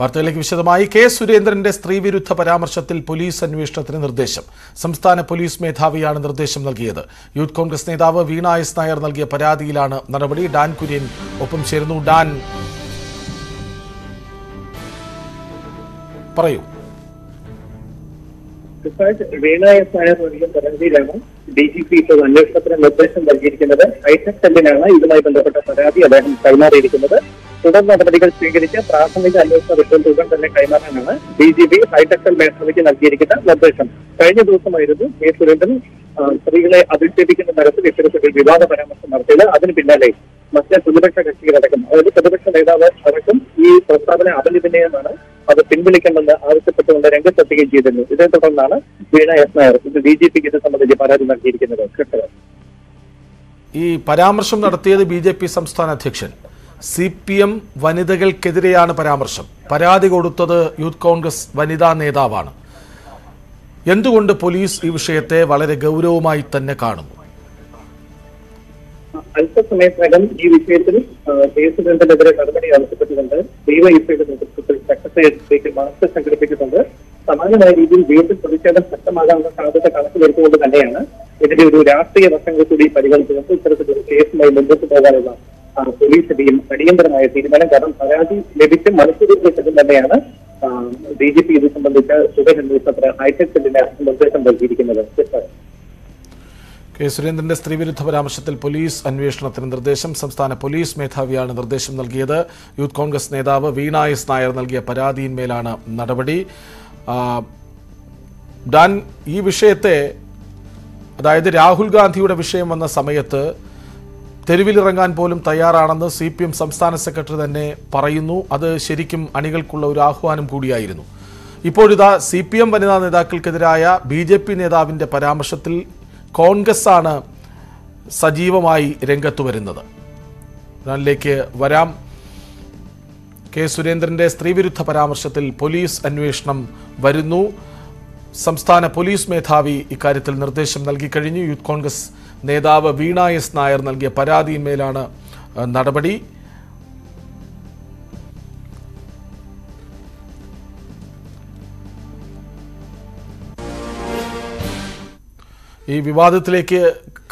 വാർത്തകളിലേക്ക് വിശദമായി. കെ സുരേന്ദ്രന്റെ സ്ത്രീവിരുദ്ധ പരാമർശത്തിൽ പോലീസ് അന്വേഷണത്തിന് നിർദ്ദേശം. സംസ്ഥാന പോലീസ് മേധാവിയാണ് നിർദ്ദേശം നൽകിയത്. യൂത്ത് കോൺഗ്രസ് നേതാവ് വീണ എസ് നായർ നൽകിയ പരാതിയിലാണ് നടപടി. ഡാൻ കുര്യൻ ഒപ്പം ചേരുന്നു. ഡാൻ പറയൂ. വീണ എസ് നായർ നൽകിയ പരാതിയിലാണ് ഡി ജി പി ഇപ്പോൾ അന്വേഷണത്തിന് നിർദ്ദേശം നൽകിയിരിക്കുന്നത്. ഹൈടെക് സെല്ലിനാണ് ഇതുമായി ബന്ധപ്പെട്ട പരാതി അദ്ദേഹം കൈമാറിയിരിക്കുന്നത്. തുടർ നടപടികൾ സ്വീകരിച്ച് പ്രാഥമിക അന്വേഷണ റിപ്പോർട്ട് ഉടൻ തന്നെ കൈമാറാനാണ് D G P high tech cell മേധാവിക്ക് നൽകിയിരിക്കുന്ന നിർദ്ദേശം. കഴിഞ്ഞ ദിവസമായിരുന്നു കെ സുരേന്ദ്രൻ സ്ത്രീകളെ അധിക്ഷേപിക്കുന്ന തരത്തിൽ ഇത്തരത്തിൽ വിവാദ പരാമർശം നടത്തിയത്. അതിന് പിന്നാലെ മറ്റ് പ്രതിപക്ഷ കക്ഷികളടക്കം അതായത് പ്രതിപക്ഷ നേതാവ് അടക്കം ഈ പ്രസ്താവന അപലപിനെയെന്നാണ് അത് പിൻവലിക്കണമെന്ന് ആവശ്യപ്പെട്ടുകൊണ്ട് രംഗത്തെത്തുകയും ചെയ്തിരുന്നു. ഇതേ തുടർന്നാണ് വീണ എസ് നായർ ഇത് ഡി ജി പിക്ക് ഇത് സംബന്ധിച്ച് പരാതി നൽകിയിരിക്കുന്നത്. ഈ പരാമർശം നടത്തിയത് ബി ജെ പി സംസ്ഥാന അധ്യക്ഷൻ. സി പി എം വനിതകൾക്കെതിരെയാണ് പരാമർശം. പരാതി കൊടുത്തത് യൂത്ത് കോൺഗ്രസ് വനിതാ നേതാവാണ്. എന്തുകൊണ്ട് പോലീസ് ഈ വിഷയത്തെ വളരെ ഗൗരവമായി തന്നെ കാണുന്നു? അല്പസമയത്തിനകം ഈ വിഷയത്തിൽ ആ, കെ സുരേന്ദ്രനെതിരെ നടപടി ആവശ്യപ്പെട്ടുകൊണ്ട് ഡിവൈഎഫ്ഐയുടെ നേതൃത്വത്തിൽ സെക്രട്ടേറിയറ്റിലേക്ക് മാർച്ച് സംഘടിപ്പിച്ചിട്ടുണ്ട്. സമാനമായ രീതിയിൽ വീണ്ടും പ്രതിഷേധം ശക്തമാകാനുള്ള സാധ്യത കണക്കിലെടുത്തുകൊണ്ട് തന്നെയാണ് ഇതിന്റെ ഒരു രാഷ്ട്രീയ വശങ്ങൾ കൂടി പരിഗണിച്ചുകൊണ്ട് ഇത്തരത്തിലൊരു കേസുമായി മുന്നോട്ട് പോകാനുള്ള ആ, പോലീസിന്റെയും അടിയന്തരമായ തീരുമാനം. കാരണം പരാതി ലഭിച്ച് മണിക്കൂറുകൾ ശേഷം തന്നെയാണ് ഡി ജി പി ഇത് സംബന്ധിച്ച് തുടരന്വേഷണത്തിന് ഹൈടെക് സെല്ലിന് നിർദ്ദേശം നൽകിയിരിക്കുന്നത്. കെ സുരേന്ദ്രന്റെ സ്ത്രീവിരുദ്ധ പരാമർശത്തിൽ പോലീസ് അന്വേഷണത്തിന് നിർദ്ദേശം. സംസ്ഥാന പോലീസ് മേധാവിയാണ് നിർദ്ദേശം നൽകിയത്. യൂത്ത് കോൺഗ്രസ് നേതാവ് വീണ എസ് നായർ നൽകിയ പരാതിയിന്മേലാണ് നടപടി. ഡാൻ ഈ വിഷയത്തെ അതായത് രാഹുൽ ഗാന്ധിയുടെ വിഷയം വന്ന സമയത്ത് തെരുവിലിറങ്ങാൻ പോലും തയ്യാറാണെന്ന് സി പി എം സംസ്ഥാന സെക്രട്ടറി തന്നെ പറയുന്നു. അത് ശരിക്കും അണികൾക്കുള്ള ഒരു ആഹ്വാനം കൂടിയായിരുന്നു. ഇപ്പോഴിതാ സി പി എം വനിതാ നേതാക്കൾക്കെതിരായ ബി ജെ പി നേതാവിന്റെ പരാമർശത്തിൽ കോൺഗ്രസ് ആണ് സജീവമായി രംഗത്തു വരുന്നത്. അതിലേക്ക് വരാം. കെ സുരേന്ദ്രന്റെ സ്ത്രീവിരുദ്ധ പരാമർശത്തിൽ പോലീസ് അന്വേഷണം വരുന്നു. സംസ്ഥാന പോലീസ് മേധാവി ഇക്കാര്യത്തിൽ നിർദ്ദേശം നൽകിക്കഴിഞ്ഞു യൂത്ത് കോൺഗ്രസ് നേതാവ് വീണ എസ് നായർ നൽകിയ പരാതിയിന്മേലാണ് നടപടി. ഈ വിവാദത്തിലേക്ക്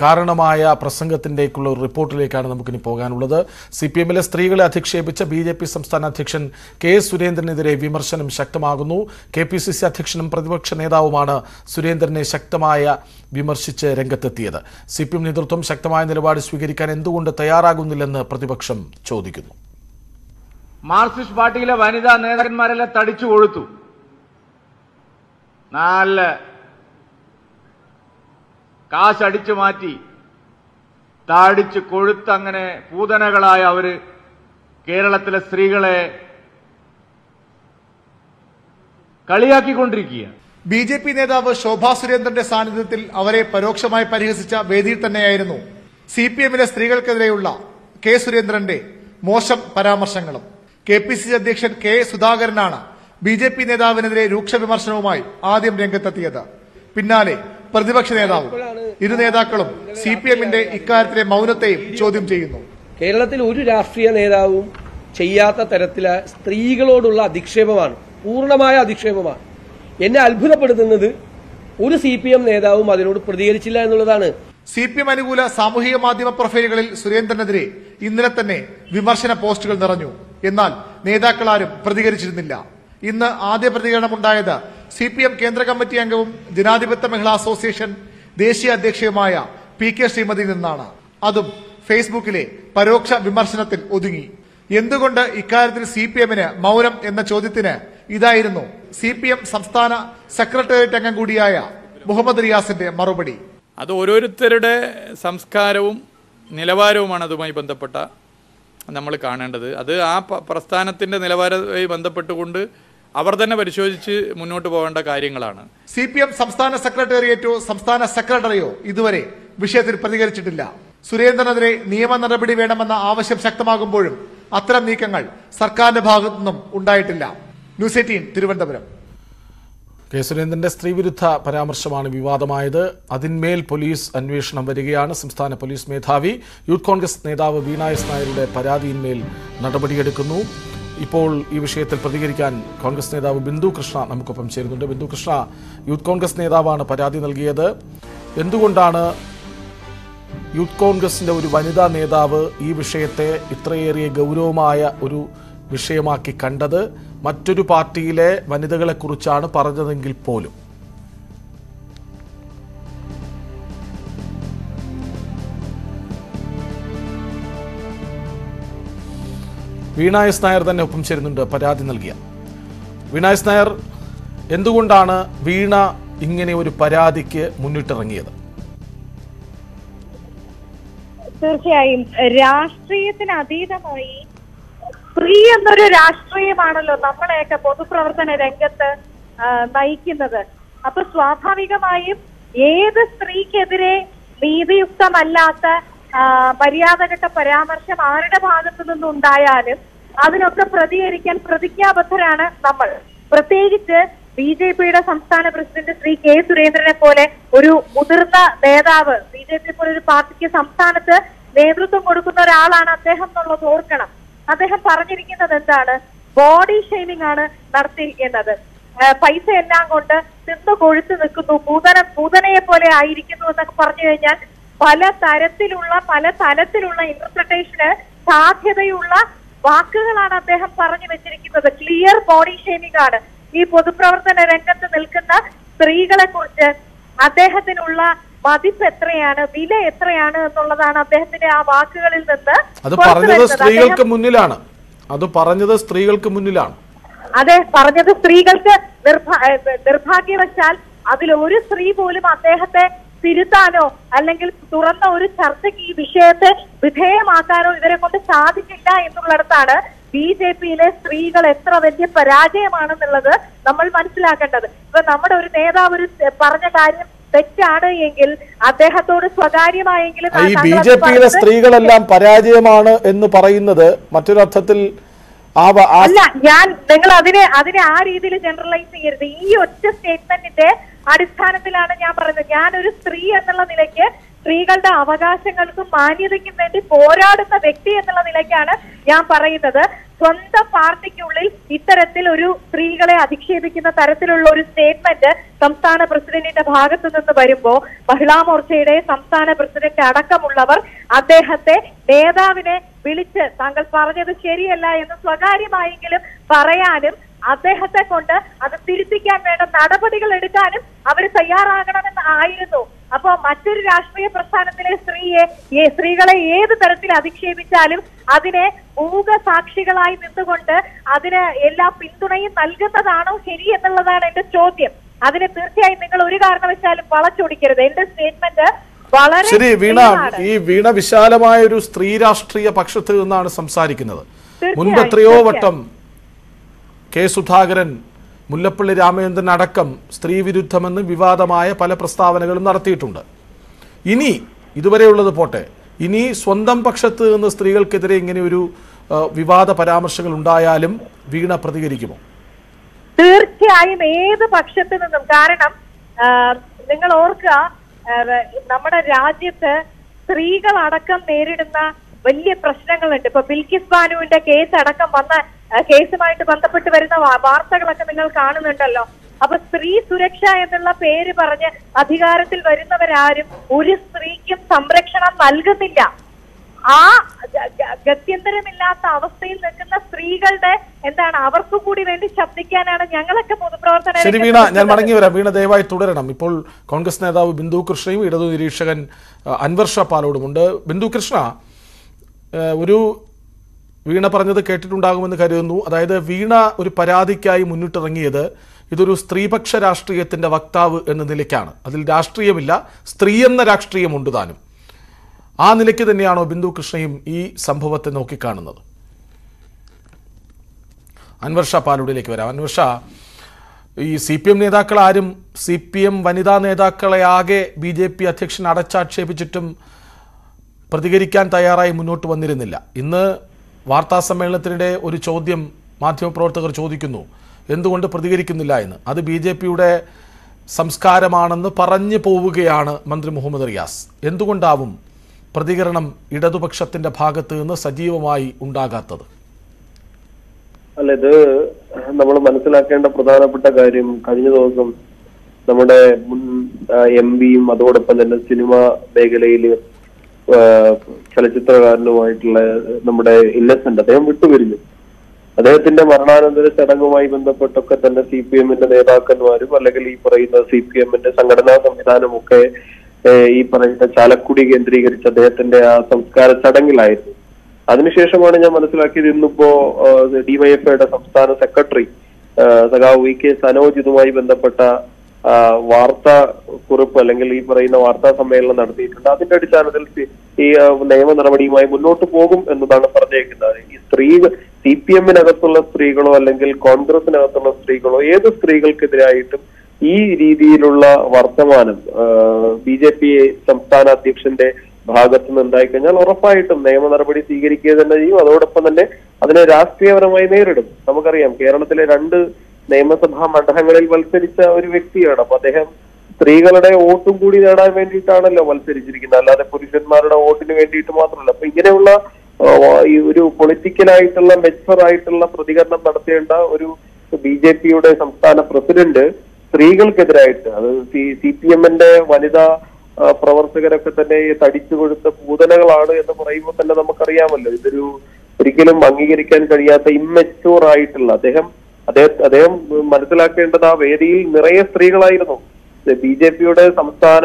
കാരണമായ പ്രസംഗത്തിന്റെക്കുള്ള ഒരു റിപ്പോർട്ടിലേക്കാണ് നമുക്കിനി പോകാനുള്ളത്. സി പി എമ്മിലെ സ്ത്രീകളെ അധിക്ഷേപിച്ച ബി ജെ പി സംസ്ഥാന അധ്യക്ഷൻ കെ സുരേന്ദ്രനെതിരെ വിമർശനം ശക്തമാകുന്നു. കെ പി സി സി അധ്യക്ഷനും പ്രതിപക്ഷ നേതാവുമാണ് സുരേന്ദ്രനെ ശക്തമായ വിമർശിച്ച് രംഗത്തെത്തിയത്. സി പി എം നേതൃത്വം ശക്തമായ നിലപാട് സ്വീകരിക്കാൻ എന്തുകൊണ്ട് തയ്യാറാകുന്നില്ലെന്ന് പ്രതിപക്ഷം ചോദിക്കുന്നു. മാർക്സിസ്റ്റ് പാർട്ടിയിലെ വനിതാ നേതാക്കന്മാരെല്ലാം തടിച്ചു കൊഴുത്തു നല്ല കാശടിച്ചു മാറ്റി താടിച്ച് കൊഴുത്ത് അങ്ങനെ പൂതനകളായ അവർ കേരളത്തിലെ സ്ത്രീകളെ കളിയാക്കിക്കൊണ്ടിരിക്കുകയാണ്. ബി ജെ പി നേതാവ് ശോഭാ സുരേന്ദ്രന്റെ സാന്നിധ്യത്തിൽ അവരെ പരോക്ഷമായി പരിഹസിച്ച വേദിയിൽ തന്നെയായിരുന്നു സി പി എമ്മിലെ സ്ത്രീകൾക്കെതിരെയുള്ള കെ സുരേന്ദ്രന്റെ മോശം പരാമർശങ്ങളും. കെ പി സി അധ്യക്ഷൻ കെ സുധാകരനാണ് ബി ജെ പി നേതാവിനെതിരെ രൂക്ഷ വിമർശനവുമായി ആദ്യം രംഗത്തെത്തിയത്. പിന്നാലെ പ്രതിപക്ഷ നേതാവും. ഇരു നേതാക്കളും സി പി എമ്മിന്റെ ഇക്കാര്യത്തിലെ മൗനത്തെയും ചോദ്യം ചെയ്യുന്നു. കേരളത്തിൽ ഒരു രാഷ്ട്രീയ നേതാവും ചെയ്യാത്ത തരത്തിലെ സ്ത്രീകളോടുള്ള അധിക്ഷേപമാണ്. പൂർണമായ അധിക്ഷേപമാണ്. എന്നെ അത്ഭുതപ്പെടുത്തുന്നത് ഒരു സി പി എം നേതാവും അതിനോട് പ്രതികരിച്ചില്ല എന്നുള്ളതാണ്. സി പി എം അനുകൂല സാമൂഹിക മാധ്യമ പ്രൊഫൈലുകളിൽ സുരേന്ദ്രനെതിരെ ഇന്നലെ തന്നെ വിമർശന പോസ്റ്റുകൾ നിറഞ്ഞു. എന്നാൽ നേതാക്കളാരും പ്രതികരിച്ചിരുന്നില്ല. ഇന്ന് ആദ്യ പ്രതികരണമുണ്ടായത് സി പി എം കേന്ദ്ര കമ്മിറ്റി അംഗവും ജനാധിപത്യ മഹിളാ അസോസിയേഷൻ ദേശീയ അധ്യക്ഷയുമായ പി കെ ശ്രീമതി നിന്നാണ്. അതും ഫേസ്ബുക്കിലെ പരോക്ഷ വിമർശനത്തിൽ ഒതുങ്ങി. എന്തുകൊണ്ട് ഇക്കാര്യത്തിൽ സി പി എമ്മിന് മൗനം എന്ന ചോദ്യത്തിന് ഇതായിരുന്നു സി പി എം സംസ്ഥാന സെക്രട്ടേറിയറ്റ് അംഗം കൂടിയായ മുഹമ്മദ് റിയാസിന്റെ മറുപടി. അത് ഓരോരുത്തരുടെ സംസ്കാരവും നിലവാരവുമാണ് അതുമായി ബന്ധപ്പെട്ട നമ്മൾ കാണേണ്ടത്. അത് ആ പ്രസ്ഥാനത്തിന്റെ നിലവാരവുമായി ബന്ധപ്പെട്ടുകൊണ്ട് അവർ തന്നെ പരിശോധിച്ച് മുന്നോട്ട് പോകേണ്ട കാര്യങ്ങളാണ്. സി പി എം സംസ്ഥാന സെക്രട്ടേറിയറ്റോ സംസ്ഥാന സെക്രട്ടറിയോ ഇതുവരെ വിഷയത്തിൽ പ്രതികരിച്ചിട്ടില്ല. സുരേന്ദ്രനെതിരെ നിയമ നടപടി വേണമെന്ന ആവശ്യം ശക്തമാകുമ്പോഴും അത്തരം നീക്കങ്ങൾ സർക്കാരിന്റെ ഭാഗത്തുനിന്നും ഉണ്ടായിട്ടില്ല. News eighteen Thiruvananthapuram. കെ സുരേന്ദ്രന്റെ സ്ത്രീവിരുദ്ധ പരാമർശമാണ് വിവാദമായത്. അതിന്മേൽ പോലീസ് അന്വേഷണം വരികയാണ്. സംസ്ഥാന പോലീസ് മേധാവി യൂത്ത് കോൺഗ്രസ് നേതാവ് വീണ എസ് നായരുടെ പരാതിയിന്മേൽ നടപടിയെടുക്കുന്നു. ഇപ്പോൾ ഈ വിഷയത്തിൽ പ്രതികരിക്കാൻ കോൺഗ്രസ് നേതാവ് ബിന്ദു കൃഷ്ണ നമുക്കൊപ്പം ചേരുന്നുണ്ട്. ബിന്ദു കൃഷ്ണ യൂത്ത് കോൺഗ്രസ് നേതാവാണ് പരാതി നൽകിയത്. എന്തുകൊണ്ടാണ് യൂത്ത് കോൺഗ്രസിന്റെ ഒരു വനിതാ നേതാവ് ഈ വിഷയത്തെ ഇത്രയേറിയ ഗൗരവമായ ഒരു വിഷയമാക്കി കണ്ടത്? മറ്റൊരു പാർട്ടിയിലെ വനിതകളെക്കുറിച്ചാണ് പറഞ്ഞതെങ്കിൽ പോലും. വീണ എസ് നായർ തന്നെ ഒപ്പം ചേരുന്നുണ്ട് പരാതി നൽകിയ. വീണ എസ് നായർ എന്തുകൊണ്ടാണ് വീണ ഇങ്ങനെ ഒരു പരാതിക്ക് മുന്നിട്ടിറങ്ങിയത്? തീർച്ചയായും രാഷ്ട്രീയത്തിന് അതീതമായി സ്ത്രീ എന്നൊരു രാഷ്ട്രീയമാണല്ലോ നമ്മളെയൊക്കെ പൊതുപ്രവർത്തന രംഗത്ത് നയിക്കുന്നത്. അപ്പൊ സ്വാഭാവികമായും ഏത് സ്ത്രീക്കെതിരെ നീതിയുക്തമല്ലാത്ത മര്യാദഘട്ട പരാമർശം ആരുടെ ഭാഗത്തു നിന്നുണ്ടായാലും അതിനൊക്കെ പ്രതികരിക്കാൻ പ്രതിജ്ഞാബദ്ധരാണ് നമ്മൾ. പ്രത്യേകിച്ച് ബി ജെ പിയുടെ സംസ്ഥാന പ്രസിഡന്റ് ശ്രീ കെ സുരേന്ദ്രനെ പോലെ ഒരു മുതിർന്ന നേതാവ് ബി ജെ പി പോലെ ഒരു പാർട്ടിക്ക് സംസ്ഥാനത്ത് നേതൃത്വം കൊടുക്കുന്ന ഒരാളാണ് അദ്ദേഹം എന്നുള്ളത് ഓർക്കണം. അദ്ദേഹം പറഞ്ഞിരിക്കുന്നത് എന്താണ്? ബോഡി ഷെയ്മിംഗ് ആണ് നടത്തിയിരിക്കുന്നത് പൈസ എല്ലാം കൊണ്ട് തിന്നു കൊഴുത്തു നിൽക്കുന്നു. ഭൂതന ഭൂതനയെ പോലെ ആയിരിക്കുന്നു എന്നൊക്കെ പറഞ്ഞു കഴിഞ്ഞാൽ പല തരത്തിലുള്ള പല തലത്തിലുള്ള ഇന്റർപ്രിട്ടേഷന് സാധ്യതയുള്ള വാക്കുകളാണ് അദ്ദേഹം പറഞ്ഞു വെച്ചിരിക്കുന്നത്. ക്ലിയർ ബോഡി ഷേമിംഗ് ആണ്. ഈ പൊതുപ്രവർത്തന രംഗത്ത് നിൽക്കുന്ന സ്ത്രീകളെ കുറിച്ച് അദ്ദേഹത്തിനുള്ള മതിപ്പ് എത്രയാണ് വില എത്രയാണ് എന്നുള്ളതാണ് അദ്ദേഹത്തിന്റെ ആ വാക്കുകളിൽ നിന്ന് അത് പറഞ്ഞത് സ്ത്രീകൾക്ക് മുന്നിലാണ്. അത് പറഞ്ഞത് സ്ത്രീകൾക്ക് മുന്നിലാണ്. അതെ പറഞ്ഞത് സ്ത്രീകൾക്ക് നിർഭാഗ്യവശാൽ അതിൽ ഒരു സ്ത്രീ പോലും അദ്ദേഹത്തെ തിരുത്താനോ അല്ലെങ്കിൽ തുറന്ന ഒരു ചർച്ചയ്ക്ക് ഈ വിഷയത്തെ വിധേയമാക്കാനോ ഇവരെ കൊണ്ട് സാധിക്കില്ല എന്നുള്ളിടത്താണ് ബി ജെ പിയിലെ സ്ത്രീകൾ എത്ര വലിയ പരാജയമാണെന്നുള്ളത് നമ്മൾ മനസ്സിലാക്കേണ്ടത്. ഇപ്പൊ നമ്മുടെ ഒരു നേതാവ് ഒരു പറഞ്ഞ കാര്യം തെറ്റാണ് എങ്കിൽ അദ്ദേഹത്തോട് സ്വകാര്യമായെങ്കിലും ഈ ബി ജെ പിയിലെ സ്ത്രീകളെല്ലാം പരാജയമാണ് എന്ന് പറയുന്നത് മറ്റൊരർത്ഥത്തിൽ അല്ല ഞാൻ നിങ്ങൾ അതിനെ അതിനെ ആ രീതിയിൽ ജനറലൈസ് ചെയ്യരുത്. ഈ ഒറ്റ സ്റ്റേറ്റ്മെന്റിന്റെ അടിസ്ഥാനത്തിലാണ് ഞാൻ പറയുന്നത്. ഞാൻ ഒരു സ്ത്രീ എന്നുള്ള നിലയ്ക്ക് സ്ത്രീകളുടെ അവകാശങ്ങൾക്കും മാന്യതയ്ക്കും വേണ്ടി പോരാടുന്ന വ്യക്തി എന്നുള്ള നിലയ്ക്കാണ് ഞാൻ പറയുന്നത്. സ്വന്തം പാർട്ടിക്കുള്ളിൽ ഇത്തരത്തിൽ ഒരു സ്ത്രീകളെ അധിക്ഷേപിക്കുന്ന തരത്തിലുള്ള ഒരു സ്റ്റേറ്റ്മെന്റ് സംസ്ഥാന പ്രസിഡന്റിന്റെ ഭാഗത്തു നിന്ന് വരുമ്പോ മഹിളാ മോർച്ചയുടെ സംസ്ഥാന പ്രസിഡന്റ് അടക്കമുള്ളവർ അദ്ദേഹത്തെ നേതാവിനെ വിളിച്ച് താങ്കൾ പറഞ്ഞത് ശരിയല്ല എന്ന് സ്വകാര്യമായെങ്കിലും പറയാനും അദ്ദേഹത്തെ കൊണ്ട് അത് തിരുത്തിക്കാൻ വേണ്ട നടപടികൾ എടുക്കാനും അവർ തയ്യാറാകണമെന്ന് ആയിരുന്നു. അപ്പോ മറ്റൊരു രാഷ്ട്രീയ പ്രസ്ഥാനത്തിലെ സ്ത്രീയെ ഈ സ്ത്രീകളെ ഏത് തരത്തിൽ അധിക്ഷേപിച്ചാലും അതിനെ മൂകസാക്ഷികളായി നിന്നുകൊണ്ട് അതിന് എല്ലാ പിന്തുണയും നൽകുന്നതാണോ ശരി എന്നുള്ളതാണ് എന്റെ ചോദ്യം. അതിന് തീർച്ചയായും നിങ്ങൾ ഒരു കാരണവശാലും വളച്ചൊടിക്കരുത്. എന്റെ സ്റ്റേറ്റ്മെന്റ് വളരെ ശരി വീണ ഈ വീണ വിശാലമായ ഒരു സ്ത്രീ രാഷ്ട്രീയ പക്ഷത്ത് നിന്നാണ് സംസാരിക്കുന്നത്. മുൻപ് എത്രയോ വട്ടം കെ സുധാകരൻ മുല്ലപ്പള്ളി രാമചന്ദ്രൻ അടക്കം സ്ത്രീവിരുദ്ധമെന്ന് വിവാദമായ പല പ്രസ്താവനകളും നടത്തിയിട്ടുണ്ട്. ഇനി ഇതുവരെയുള്ളത് പോട്ടെ. ഇനി സ്വന്തം പക്ഷത്ത് നിന്ന് സ്ത്രീകൾക്കെതിരെ ഇങ്ങനെ ഒരു വിവാദ പരാമർശങ്ങൾ ഉണ്ടായാലും വീണ പ്രതികരിക്കുമോ? തീർച്ചയായും ഏത് പക്ഷത്ത് നിന്നും കാരണം നിങ്ങൾ ഓർക്കുക നമ്മുടെ രാജ്യത്ത് സ്ത്രീകളടക്കം നേരിടുന്ന വലിയ പ്രശ്നങ്ങളുണ്ട്. ഇപ്പൊ ബിൽക്കിസ് ബാനുവിന്റെ കേസ് അടക്കം വന്ന കേസുമായിട്ട് ബന്ധപ്പെട്ട് വരുന്ന വാർത്തകളൊക്കെ നിങ്ങൾ കാണുന്നുണ്ടല്ലോ. അപ്പൊ സ്ത്രീ സുരക്ഷ എന്നുള്ള പേര് പറഞ്ഞ് അധികാരത്തിൽ വരുന്നവരാരും ഒരു സ്ത്രീക്കും സംരക്ഷണം നൽകുന്നില്ല. ആ ഗത്യന്തരമില്ലാത്ത അവസ്ഥയിൽ നിൽക്കുന്ന സ്ത്രീകളുടെ എന്താണ് അവർക്ക് കൂടി വേണ്ടി ശബ്ദിക്കാനാണ് ഞങ്ങളൊക്കെ പൊതുപ്രവർത്തന ശരി വീണ ഞാൻ മടങ്ങി വരാം. വീണ ദയവായി തുടരണം. ഇപ്പോൾ കോൺഗ്രസ് നേതാവ് ബിന്ദു കൃഷ്ണയും ഇടതു നിരീക്ഷകൻ അൻവർഷ അൻവർ ഷാ പാലോടുമുണ്ട്. ബിന്ദു കൃഷ്ണ ഒരു വീണ പറഞ്ഞത് കേട്ടിട്ടുണ്ടാകുമെന്ന് കരുതുന്നു. അതായത് വീണ ഒരു പരാതിക്കായി മുന്നിട്ടിറങ്ങിയത് ഇതൊരു സ്ത്രീപക്ഷ രാഷ്ട്രീയത്തിന്റെ വക്താവ് എന്ന നിലയ്ക്കാണ്. അതിൽ രാഷ്ട്രീയമില്ല സ്ത്രീ എന്ന രാഷ്ട്രീയമുണ്ട് താനും. ആ നിലയ്ക്ക് തന്നെയാണോ ബിന്ദു കൃഷ്ണയും ഈ സംഭവത്തെ നോക്കിക്കാണുന്നത്? അൻവർ ഷാ വരാം. അൻവർ ഷാ ഈ സി പി എം നേതാക്കൾ ആരും സി പി എം വനിതാ നേതാക്കളെ ആകെ ബി ജെ പി അധ്യക്ഷൻ അടച്ചാക്ഷേപിച്ചിട്ടും പ്രതികരിക്കാൻ തയ്യാറായി മുന്നോട്ട് വന്നിരുന്നില്ല. ഇന്ന് വാർത്താ സമ്മേളനത്തിനിടെ ഒരു ചോദ്യം മാധ്യമപ്രവർത്തകർ ചോദിക്കുന്നു. എന്തുകൊണ്ട് പ്രതികരിക്കുന്നില്ല എന്ന്. അത് ബി ജെ പിയുടെ സംസ്കാരമാണെന്ന് പറഞ്ഞു പോവുകയാണ് മന്ത്രി മുഹമ്മദ് റിയാസ്. എന്തുകൊണ്ടാവും പ്രതികരണം ഇടതുപക്ഷത്തിന്റെ ഭാഗത്ത് നിന്ന് സജീവമായി ഉണ്ടാകാത്തത്? അല്ല ഇത് നമ്മൾ മനസ്സിലാക്കേണ്ട പ്രധാനപ്പെട്ട കാര്യം കഴിഞ്ഞ ദിവസം നമ്മുടെ മുൻ എം പിയും അതോടൊപ്പം തന്നെ സിനിമ മേഖലയിൽ ചലച്ചിത്രകാരനുമായിട്ടുള്ള നമ്മുടെ ഇന്നസെന്റ് അദ്ദേഹം വിട്ടുപിരിഞ്ഞു. അദ്ദേഹത്തിന്റെ മരണാനന്തര ചടങ്ങുമായി ബന്ധപ്പെട്ടൊക്കെ തന്നെ സി പി എമ്മിന്റെ നേതാക്കന്മാരും അല്ലെങ്കിൽ ഈ പറയുന്ന സി പി എമ്മിന്റെ സംഘടനാ സംവിധാനമൊക്കെ ഈ പറയുന്ന ചാലക്കുടി കേന്ദ്രീകരിച്ച് അദ്ദേഹത്തിന്റെ ആ സംസ്കാര ചടങ്ങിലായിരുന്നു. അതിനുശേഷമാണ് ഞാൻ മനസ്സിലാക്കിയത് ഇന്നിപ്പോ ഡിവൈഎഫ്ഐയുടെ സംസ്ഥാന സെക്രട്ടറി സഖാവ് വി കെ സനോജ് ഇതുമായി ബന്ധപ്പെട്ട വാർത്താ കുറിപ്പ് അല്ലെങ്കിൽ ഈ പറയുന്ന വാർത്താ സമ്മേളനം നടത്തിയിട്ടുണ്ട്. അതിന്റെ അടിസ്ഥാനത്തിൽ ഈ നിയമ നടപടിയുമായി മുന്നോട്ട് പോകും എന്നതാണ് പറഞ്ഞേക്കുന്നത്. ഈ സ്ത്രീ സി പി എമ്മിനകത്തുള്ള സ്ത്രീകളോ അല്ലെങ്കിൽ കോൺഗ്രസിനകത്തുള്ള സ്ത്രീകളോ ഏത് സ്ത്രീകൾക്കെതിരായിട്ടും ഈ രീതിയിലുള്ള വർത്തമാനം ബി ജെ പി സംസ്ഥാന അധ്യക്ഷന്റെ ഭാഗത്തു നിന്ന് ഉണ്ടായിക്കഴിഞ്ഞാൽ ഉറപ്പായിട്ടും നിയമ നടപടി സ്വീകരിക്കുക തന്നെ ചെയ്യും. അതോടൊപ്പം തന്നെ അതിനെ രാഷ്ട്രീയപരമായി നേരിടും. നമുക്കറിയാം കേരളത്തിലെ രണ്ട് നിയമസഭാ മണ്ഡലങ്ങളിൽ മത്സരിച്ച ഒരു വ്യക്തിയാണ്. അപ്പൊ അദ്ദേഹം സ്ത്രീകളുടെ വോട്ടും കൂടി നേടാൻ വേണ്ടിയിട്ടാണല്ലോ മത്സരിച്ചിരിക്കുന്നത്. അല്ലാതെ പുരുഷന്മാരുടെ വോട്ടിന് വേണ്ടിയിട്ട് മാത്രമല്ല. അപ്പൊ ഇങ്ങനെയുള്ള ഈ ഒരു പൊളിറ്റിക്കലായിട്ടുള്ള മെച്ചർ ആയിട്ടുള്ള പ്രതികരണം നടത്തേണ്ട ഒരു ബി ജെ പിയുടെ സംസ്ഥാന പ്രസിഡന്റ് സ്ത്രീകൾക്കെതിരായിട്ട് അത് സി സി പി എമ്മിന്റെ വനിതാ പ്രവർത്തകരൊക്കെ തന്നെ തടിച്ചു കൊടുത്ത പൂതനകളാണ് എന്ന് പറയുമ്പോൾ തന്നെ നമുക്കറിയാമല്ലോ. ഇതൊരു ഒരിക്കലും അംഗീകരിക്കാൻ കഴിയാത്ത ഇമ്മച്ചുവർ ആയിട്ടുള്ള അദ്ദേഹം അദ്ദേഹം അദ്ദേഹം മനസ്സിലാക്കേണ്ടത് ആ വേദിയിൽ നിറയെ സ്ത്രീകളായിരുന്നു. ബി ജെ പിയുടെ സംസ്ഥാന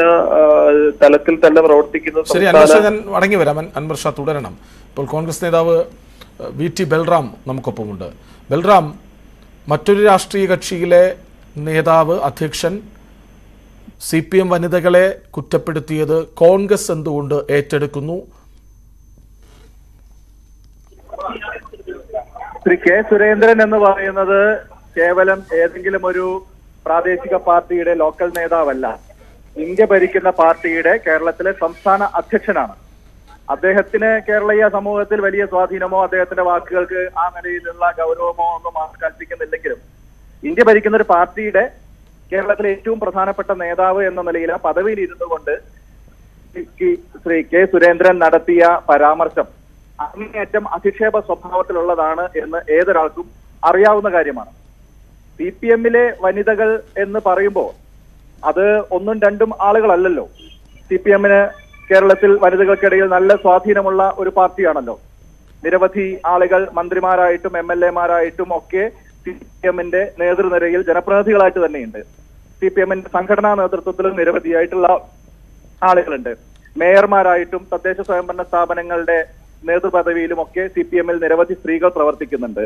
തലത്തിൽ തന്നെ പ്രവർത്തിക്കുന്ന ശരി ഞാൻ മടങ്ങി വരാം. അൻ- അൻവർ ഷാ തുടരണം. ഇപ്പോൾ കോൺഗ്രസ് നേതാവ് വി ടി ബൽറാം നമുക്കൊപ്പമുണ്ട്. ബൽറാം മറ്റൊരു രാഷ്ട്രീയ കക്ഷിയിലെ നേതാവ് അധ്യക്ഷൻ സി പി എം വനിതകളെ കുറ്റപ്പെടുത്തിയത് കോൺഗ്രസ് എന്തുകൊണ്ട് ഏറ്റെടുക്കുന്നു? ശ്രീ കെ സുരേന്ദ്രൻ എന്ന് പറയുന്നത് കേവലം ഏതെങ്കിലും ഒരു പ്രാദേശിക പാർട്ടിയുടെ ലോക്കൽ നേതാവല്ല. ഇന്ത്യ ഭരിക്കുന്ന പാർട്ടിയുടെ കേരളത്തിലെ സംസ്ഥാന അധ്യക്ഷനാണ്. അദ്ദേഹത്തിന് കേരളീയ സമൂഹത്തിൽ വലിയ സ്വാധീനമോ അദ്ദേഹത്തിന്റെ വാക്കുകൾക്ക് ആ നിലയിലുള്ള ഗൗരവമോ ഒന്നും കൽപ്പിക്കുന്നില്ലെങ്കിലും ഇന്ത്യ ഭരിക്കുന്ന ഒരു പാർട്ടിയുടെ കേരളത്തിലെ ഏറ്റവും പ്രധാനപ്പെട്ട നേതാവ് എന്ന നിലയിൽ ആ പദവിയിൽ ഇരുന്നുകൊണ്ട് ശ്രീ കെ സുരേന്ദ്രൻ നടത്തിയ പരാമർശം അങ്ങേയറ്റം അധിക്ഷേപ സ്വഭാവത്തിലുള്ളതാണ് എന്ന് ഏതൊരാൾക്കും അറിയാവുന്ന കാര്യമാണ്. സി പി എമ്മിലെ വനിതകൾ എന്ന് പറയുമ്പോൾ അത് ഒന്നും രണ്ടും ആളുകളല്ലല്ലോ. സി പി എമ്മിന് കേരളത്തിൽ വനിതകൾക്കിടയിൽ നല്ല സ്വാധീനമുള്ള ഒരു പാർട്ടിയാണല്ലോ. നിരവധി ആളുകൾ മന്ത്രിമാരായിട്ടും എം എൽ എമാരായിട്ടും ഒക്കെ സി പി എമ്മിന്റെ നേതൃനിരയിൽ ജനപ്രതിനിധികളായിട്ട് തന്നെയുണ്ട്. സി പി എമ്മിന്റെ സംഘടനാ നേതൃത്വത്തിൽ നിരവധിയായിട്ടുള്ള ആളുകളുണ്ട്. മേയർമാരായിട്ടും തദ്ദേശ സ്വയംഭരണ സ്ഥാപനങ്ങളുടെ നേതൃപദവിയിലും ഒക്കെ സി പി എമ്മിൽ നിരവധി സ്ത്രീകൾ പ്രവർത്തിക്കുന്നുണ്ട്.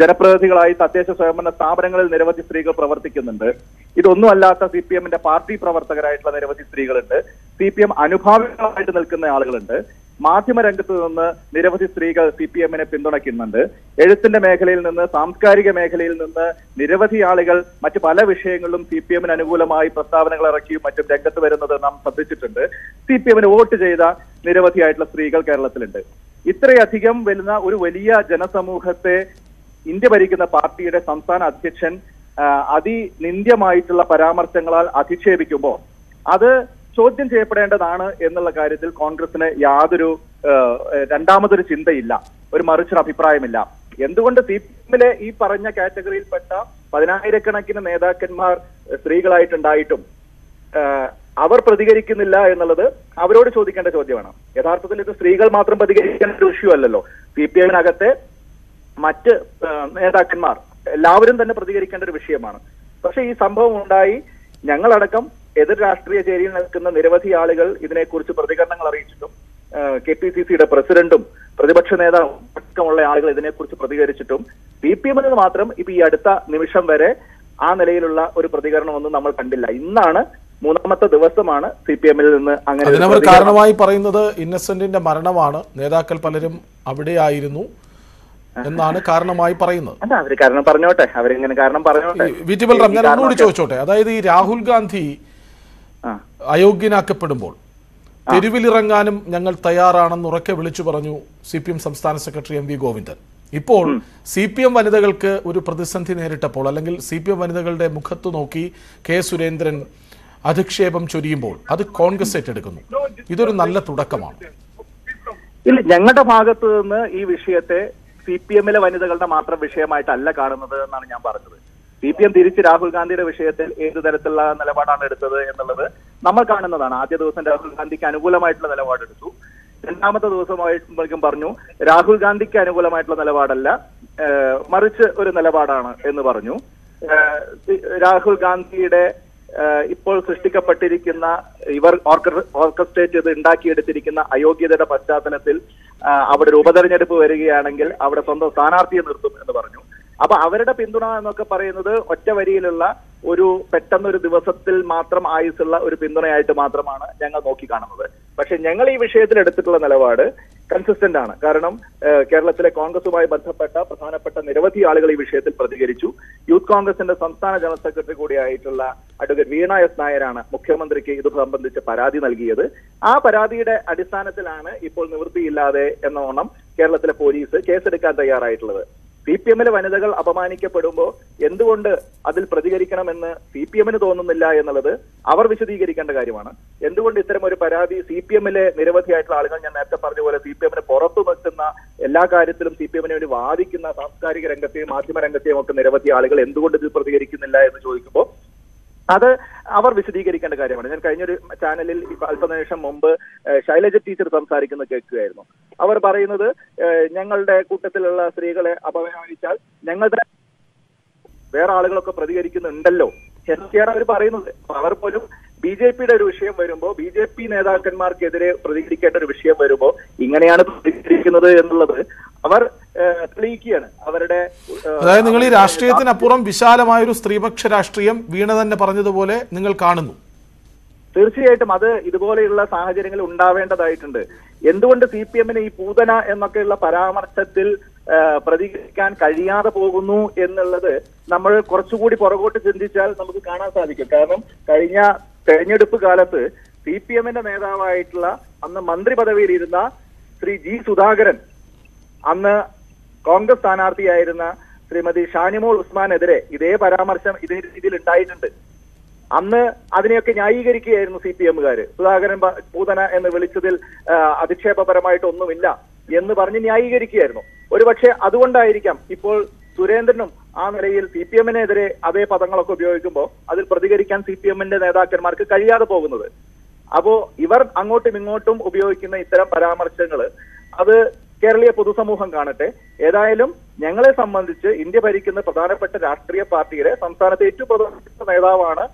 ജനപ്രതിനിധികളായി തദ്ദേശ സ്വയംഭരണ സ്ഥാപനങ്ങളിൽ നിരവധി സ്ത്രീകൾ പ്രവർത്തിക്കുന്നുണ്ട്. ഇതൊന്നുമല്ലാത്ത സി പി എമ്മിന്റെ പാർട്ടി പ്രവർത്തകരായിട്ടുള്ള നിരവധി സ്ത്രീകളുണ്ട്. സി പി എം അനുഭാവികളായിട്ട് നിൽക്കുന്ന ആളുകളുണ്ട്. മാധ്യമരംഗത്ത് നിന്ന് നിരവധി സ്ത്രീകൾ സി പി എമ്മിനെ പിന്തുണയ്ക്കുന്നുണ്ട്. എഴുത്തിന്റെ മേഖലയിൽ നിന്ന് സാംസ്കാരിക മേഖലയിൽ നിന്ന് നിരവധി ആളുകൾ മറ്റു പല വിഷയങ്ങളിലും സി പി എമ്മിന് അനുകൂലമായി പ്രസ്താവനകൾ ഇറക്കിയും മറ്റും രംഗത്ത് വരുന്നത് നാം ശ്രദ്ധിച്ചിട്ടുണ്ട്. സി പി എമ്മിന് വോട്ട് ചെയ്ത നിരവധിയായിട്ടുള്ള സ്ത്രീകൾ കേരളത്തിലുണ്ട്. ഇത്രയധികം വരുന്ന ഒരു വലിയ ജനസമൂഹത്തെ ഇന്ത്യ ഭരിക്കുന്ന പാർട്ടിയുടെ സംസ്ഥാന അധ്യക്ഷൻ അതിനിന്ദ്യമായിട്ടുള്ള പരാമർശങ്ങളാൽ അധിക്ഷേപിക്കുമ്പോൾ അത് ചോദ്യം ചെയ്യപ്പെടേണ്ടതാണ് എന്നുള്ള കാര്യത്തിൽ കോൺഗ്രസിന് യാതൊരു രണ്ടാമതൊരു ചിന്തയില്ല. ഒരു മറിച്ചൊരു അഭിപ്രായമില്ല. എന്തുകൊണ്ട് സി പി എമ്മിലെ ഈ പറഞ്ഞ കാറ്റഗറിയിൽപ്പെട്ട പതിനായിരക്കണക്കിന് നേതാക്കന്മാർ സ്ത്രീകളായിട്ടുണ്ടായിട്ടും അവർ പ്രതികരിക്കുന്നില്ല എന്നുള്ളത് അവരോട് ചോദിക്കേണ്ട ചോദ്യമാണ്. യഥാർത്ഥത്തിൽ ഇത് സ്ത്രീകൾ മാത്രം പ്രതികരിക്കേണ്ട ഒരു ഇഷ്യൂ അല്ലല്ലോ. സി പി എമ്മിനകത്തെ മറ്റ് നേതാക്കന്മാർ എല്ലാവരും തന്നെ പ്രതികരിക്കേണ്ട ഒരു വിഷയമാണ്. പക്ഷെ ഈ സംഭവം ഉണ്ടായി ഞങ്ങളടക്കം എതിർ രാഷ്ട്രീയ ചേരിയിൽ നിൽക്കുന്ന നിരവധി ആളുകൾ ഇതിനെക്കുറിച്ച് പ്രതികരണങ്ങൾ അറിയിച്ചിട്ടും കെ പി സി സിയുടെ പ്രസിഡന്റും പ്രതിപക്ഷ നേതാവും അടക്കമുള്ള ആളുകൾ ഇതിനെക്കുറിച്ച് പ്രതികരിച്ചിട്ടും സി പി എമ്മിൽ നിന്ന് മാത്രം ഇപ്പൊ ഈ അടുത്ത നിമിഷം വരെ ആ നിലയിലുള്ള ഒരു പ്രതികരണമൊന്നും നമ്മൾ കണ്ടില്ല. ഇന്നാണ് മൂന്നാമത്തെ ദിവസമാണ് സി പി എമ്മിൽ നിന്ന് അങ്ങനെ അതിനവർ കാരണമായി പറയുന്നത് ഇന്നസെന്റിന്റെ മരണമാണ്. നേതാക്കൾ പലരും അവിടെയായിരുന്നു എന്നാണ് കാരണമായി പറയുന്നത്. അല്ല അവർ കാരണം പറഞ്ഞോട്ടെ. അവരിങ്ങനെ കാരണം പറഞ്ഞോട്ടെ. വിജിബൽ റാം ഞാൻ എന്നോട് ഒന്നുകൂടി ചോദിച്ചോട്ടെ? അതായത് ഈ രാഹുൽ ഗാന്ധി അയോഗ്യനാക്കപ്പെടുമ്പോൾ തെരുവിലിറങ്ങാനും ഞങ്ങൾ തയ്യാറാണെന്ന് ഉറക്കെ വിളിച്ചു പറഞ്ഞു സി പി എം സംസ്ഥാന സെക്രട്ടറി എം വി ഗോവിന്ദൻ. ഇപ്പോൾ സി പി എം വനിതകൾക്ക് ഒരു പ്രതിസന്ധി നേരിട്ടപ്പോൾ അല്ലെങ്കിൽ സി പി എം വനിതകളുടെ മുഖത്ത് നോക്കി കെ സുരേന്ദ്രൻ അധിക്ഷേപം ചൊരിയുമ്പോൾ അത് കോൺഗ്രസ് ഏറ്റെടുക്കുന്നു. ഇതൊരു നല്ല തുടക്കമാണ്. ഇല്ല ഞങ്ങളുടെ ഭാഗത്ത് നിന്ന് ഈ വിഷയത്തെ സി പി എമ്മിലെ വനിതകളുടെ മാത്രം വിഷയമായിട്ടല്ല കാണുന്നത് എന്നാണ് ഞാൻ പറഞ്ഞത്. സി പി എം തിരിച്ച് രാഹുൽ ഗാന്ധിയുടെ വിഷയത്തിൽ ഏത് തരത്തിലുള്ള നിലപാടാണ് എടുത്തത് എന്നുള്ളത് നമ്മൾ കാണുന്നതാണ്. ആദ്യ ദിവസം രാഹുൽ ഗാന്ധിക്ക് അനുകൂലമായിട്ടുള്ള നിലപാടെടുത്തു രണ്ടാമത്തെ ദിവസമായിട്ടും പറഞ്ഞു രാഹുൽ ഗാന്ധിക്ക് അനുകൂലമായിട്ടുള്ള നിലപാടല്ല മറിച്ച് ഒരു നിലപാടാണ് എന്ന് പറഞ്ഞു. രാഹുൽ ഗാന്ധിയുടെ ഇപ്പോൾ സൃഷ്ടിക്കപ്പെട്ടിരിക്കുന്ന ഇവർ ഓർക്ക- ഓർക്കസ്ട്രേറ്റ് ചെയ്ത് ഉണ്ടാക്കിയെടുത്തിരിക്കുന്ന അയോഗ്യതയുടെ പശ്ചാത്തലത്തിൽ അവിടെ ഒരു ഉപതെരഞ്ഞെടുപ്പ് വരികയാണെങ്കിൽ അവിടെ സ്വന്തം സ്ഥാനാർത്ഥിയെ നിർത്തും എന്ന് പറഞ്ഞു. അപ്പൊ അവരുടെ പിന്തുണ എന്നൊക്കെ പറയുന്നത് ഒറ്റ വരിയിലുള്ള ഒരു പെട്ടെന്നൊരു ദിവസത്തിൽ മാത്രം ആയുസുള്ള ഒരു പിന്തുണയായിട്ട് മാത്രമാണ് ഞങ്ങൾ നോക്കിക്കാണുന്നത്. പക്ഷെ ഞങ്ങൾ ഈ വിഷയത്തിൽ എടുത്തിട്ടുള്ള നിലപാട് കൺസിസ്റ്റന്റ് ആണ്. കാരണം കേരളത്തിലെ കോൺഗ്രസുമായി ബന്ധപ്പെട്ട പ്രധാനപ്പെട്ട നിരവധി ആളുകൾ ഈ വിഷയത്തിൽ പ്രതികരിച്ചു. യൂത്ത് കോൺഗ്രസിന്റെ സംസ്ഥാന ജനറൽ സെക്രട്ടറി കൂടിയായിട്ടുള്ള അഡ്വക്കേറ്റ് വീണ എസ് നായരാണ് മുഖ്യമന്ത്രിക്ക് ഇത് സംബന്ധിച്ച് പരാതി നൽകിയത്. ആ പരാതിയുടെ അടിസ്ഥാനത്തിലാണ് ഇപ്പോൾ നിവൃത്തിയില്ലാതെ എന്നോണം കേരളത്തിലെ പോലീസ് കേസെടുക്കാൻ തയ്യാറായിട്ടുള്ളത്. സി പി എമ്മിലെ വനിതകൾ അപമാനിക്കപ്പെടുമ്പോൾ എന്തുകൊണ്ട് അതിൽ പ്രതികരിക്കണമെന്ന് സി പി എമ്മിന് തോന്നുന്നില്ല എന്നുള്ളത് അവർ വിശദീകരിക്കേണ്ട കാര്യമാണ്. എന്തുകൊണ്ട് ഇത്തരം ഒരു പരാതി സി പി എമ്മിലെ നിരവധിയായിട്ടുള്ള ആളുകൾ ഞാൻ നേരത്തെ പറഞ്ഞ പോലെ സി പി എമ്മിന് പുറത്തു നിൽക്കുന്ന എല്ലാ കാര്യത്തിലും സി പി എമ്മിനെ വേണ്ടി വാദിക്കുന്ന സാംസ്കാരിക രംഗത്തെയും മാധ്യമ രംഗത്തെയും ഒക്കെ നിരവധി ആളുകൾ എന്തുകൊണ്ട് ഇതിൽ പ്രതികരിക്കുന്നില്ല എന്ന് ചോദിക്കുമ്പോൾ അത് അവർ വിശദീകരിക്കേണ്ട കാര്യമാണ്. ഞാൻ കഴിഞ്ഞൊരു ചാനലിൽ അല്പനിമിഷം മുമ്പ് ശൈലജ ടീച്ചർ സംസാരിക്കുന്നത് കേൾക്കുകയായിരുന്നു. അവർ പറയുന്നത് ഞങ്ങളുടെ കൂട്ടത്തിലുള്ള സ്ത്രീകളെ അപമാനിച്ചാൽ ഞങ്ങളുടെ വേറെ ആളുകളൊക്കെ പ്രതികരിക്കുന്നുണ്ടല്ലോ എന്നൊക്കെയാണ് അവർ പറയുന്നത്. അവർ പോലും ബി ജെ പിയുടെ ഒരു വിഷയം വരുമ്പോൾ ബി ജെ പി നേതാക്കന്മാർക്കെതിരെ പ്രതികരിക്കേണ്ട ഒരു വിഷയം വരുമ്പോൾ ഇങ്ങനെയാണ് പ്രതികരിക്കുന്നത് എന്നുള്ളത് അവർ തെളിയിക്കുകയാണ്. അവരുടെ അതായത് നിങ്ങൾ ഈ രാഷ്ട്രീയത്തിനപ്പുറം വിശാലമായൊരു സ്ത്രീപക്ഷ രാഷ്ട്രീയം വീണ തന്നെ പറഞ്ഞതുപോലെ നിങ്ങൾ കാണുന്നു. തീർച്ചയായിട്ടും അത് ഇതുപോലെയുള്ള സാഹചര്യങ്ങൾ ഉണ്ടാവേണ്ടതായിട്ടുണ്ട്. എന്തുകൊണ്ട് സി പി എമ്മിന് ഈ പൂതന എന്നൊക്കെയുള്ള പരാമർശത്തിൽ പ്രതികരിക്കാൻ കഴിയാതെ പോകുന്നു എന്നുള്ളത് നമ്മൾ കുറച്ചുകൂടി പുറകോട്ട് ചിന്തിച്ചാൽ നമുക്ക് കാണാൻ സാധിക്കും. കാരണം കഴിഞ്ഞ തെരഞ്ഞെടുപ്പ് കാലത്ത് സി പി എമ്മിന്റെ നേതാവായിട്ടുള്ള അന്ന് മന്ത്രി പദവിയിലിരുന്ന ശ്രീ ജി സുധാകരൻ അന്ന് കോൺഗ്രസ് സ്ഥാനാർത്ഥിയായിരുന്ന ശ്രീമതി ഷാനിമോൾ ഉസ്മാനെതിരെ ഇതേ പരാമർശം ഇതേ രീതിയിൽ ഉണ്ടായിട്ടുണ്ട്. അന്ന് അതിനെയൊക്കെ ന്യായീകരിക്കുകയായിരുന്നു സി പി എമ്മുകാര്. സുധാകരൻ പൂതന എന്ന് വിളിച്ചതിൽ അധിക്ഷേപപരമായിട്ടൊന്നുമില്ല എന്ന് പറഞ്ഞ് ന്യായീകരിക്കുകയായിരുന്നു. ഒരുപക്ഷെ അതുകൊണ്ടായിരിക്കാം ഇപ്പോൾ സുരേന്ദ്രനും ആ നിലയിൽ സി പി എമ്മിനെതിരെ അതേ പദങ്ങളൊക്കെ ഉപയോഗിക്കുമ്പോൾ അതിൽ പ്രതികരിക്കാൻ സി പി എമ്മിന്റെ നേതാക്കന്മാർക്ക് കഴിയാതെ പോകുന്നത്. അപ്പോ ഇവർ അങ്ങോട്ടും ഇങ്ങോട്ടും ഉപയോഗിക്കുന്ന ഇത്തരം പരാമർശങ്ങൾ അത് കേരളീയ പൊതുസമൂഹം കാണട്ടെ. ഏതായാലും ഞങ്ങളെ സംബന്ധിച്ച് ഇന്ത്യ ഭരിക്കുന്ന പ്രധാനപ്പെട്ട രാഷ്ട്രീയ പാർട്ടിയുടെ സംസ്ഥാനത്തെ ഏറ്റവും പ്രധാനപ്പെട്ട നേതാവാണ്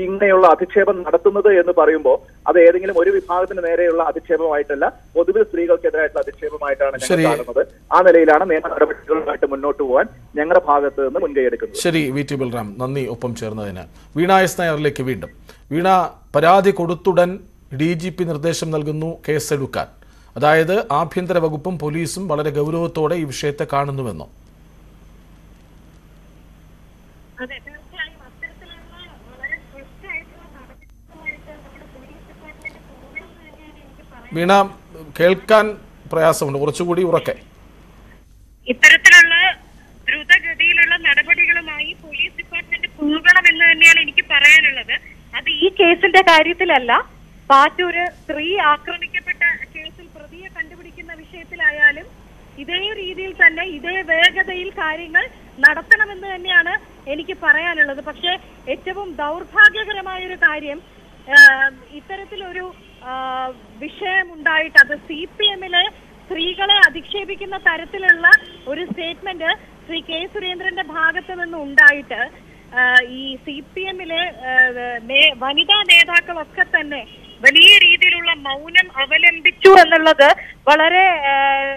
ഇങ്ങനെയുള്ള അധിക്ഷേപം നടത്തുന്നത് എന്ന് പറയുമ്പോൾ അത് ഏതെങ്കിലും ഒരു വിഭാഗത്തിന് നേരെയുള്ള അധിക്ഷേപമായിട്ടല്ല പൊതുവിൽ സ്ത്രീകൾക്കെതിരായിട്ടുള്ള അധിക്ഷേപമായിട്ടാണ് ഞങ്ങൾ. കാണുന്നത്. ആ നിലയിലാണ് നിയമ നടപടികളുമായിട്ട് മുന്നോട്ട് പോകാൻ ഞങ്ങളുടെ ഭാഗത്ത് നിന്ന് മുൻകൈ എടുക്കുന്നത് ശരി വി. ടി. ബൽറാം നന്ദി ഒപ്പം ചേർന്നതിന്. വീണ എസ്. നായറിലേക്ക് വീണ്ടും. വീണ പരാതി കൊടുത്തുടൻ ഡി. ജി. പി നിർദ്ദേശം നൽകുന്നു കേസെടുക്കാൻ. അതായത് ആഭ്യന്തര വകുപ്പും പോലീസും വളരെ ഗൗരവത്തോടെ ഈ വിഷയത്തെ കാണുന്നുവെന്നോ അതെ തീർച്ചയായും അത്തരത്തിലുള്ള വളരെ സ്ട്രിക്റ്റ് ആയിട്ടുള്ള നടപടികളുമായിട്ട് നമ്മുടെ പോലീസ് ഡിപ്പാർട്ട്മെന്റ് പോകുമെന്ന് തന്നെയാണ് എനിക്ക് പറയാൻ വീണ കേൾക്കാൻ പ്രയാസമുണ്ട്. കുറച്ചുകൂടി ഉറക്കെ. ഇത്തരത്തിലുള്ള ദ്രുതഗതിയിലുള്ള നടപടികളുമായി പോലീസ് ഡിപ്പാർട്ട്മെന്റ് പോകണമെന്ന് തന്നെയാണ് എനിക്ക് പറയാനുള്ളത്. അത് ഈ കേസിന്റെ കാര്യത്തിലല്ല. പാറ്റൂര് സ്ത്രീ ആക്രമിക്കപ്പെട്ട കേസിൽ പ്രതിയെ കണ്ടുപിടിക്കുന്ന വിഷയത്തിലായാലും ഇതേ രീതിയിൽ തന്നെ ഇതേ വേഗതയിൽ കാര്യങ്ങൾ നടത്തണമെന്ന് തന്നെയാണ് എനിക്ക് പറയാനുള്ളത്. പക്ഷേ ഏറ്റവും ദൗർഭാഗ്യകരമായ ഒരു കാര്യം ഇത്തരത്തിലൊരു വിഷയമുണ്ടായിട്ട് അത് സി പി എമ്മിലെ സ്ത്രീകളെ അധിക്ഷേപിക്കുന്ന തരത്തിലുള്ള ഒരു സ്റ്റേറ്റ്മെന്റ് ശ്രീ കെ സുരേന്ദ്രന്റെ ഭാഗത്ത് നിന്ന് ഉണ്ടായിട്ട് ഈ സി പി എമ്മിലെ വനിതാ നേതാക്കളൊക്കെ തന്നെ വലിയ രീതിയിലുള്ള മൗനം അവലംബിച്ചു എന്നുള്ളത് വളരെ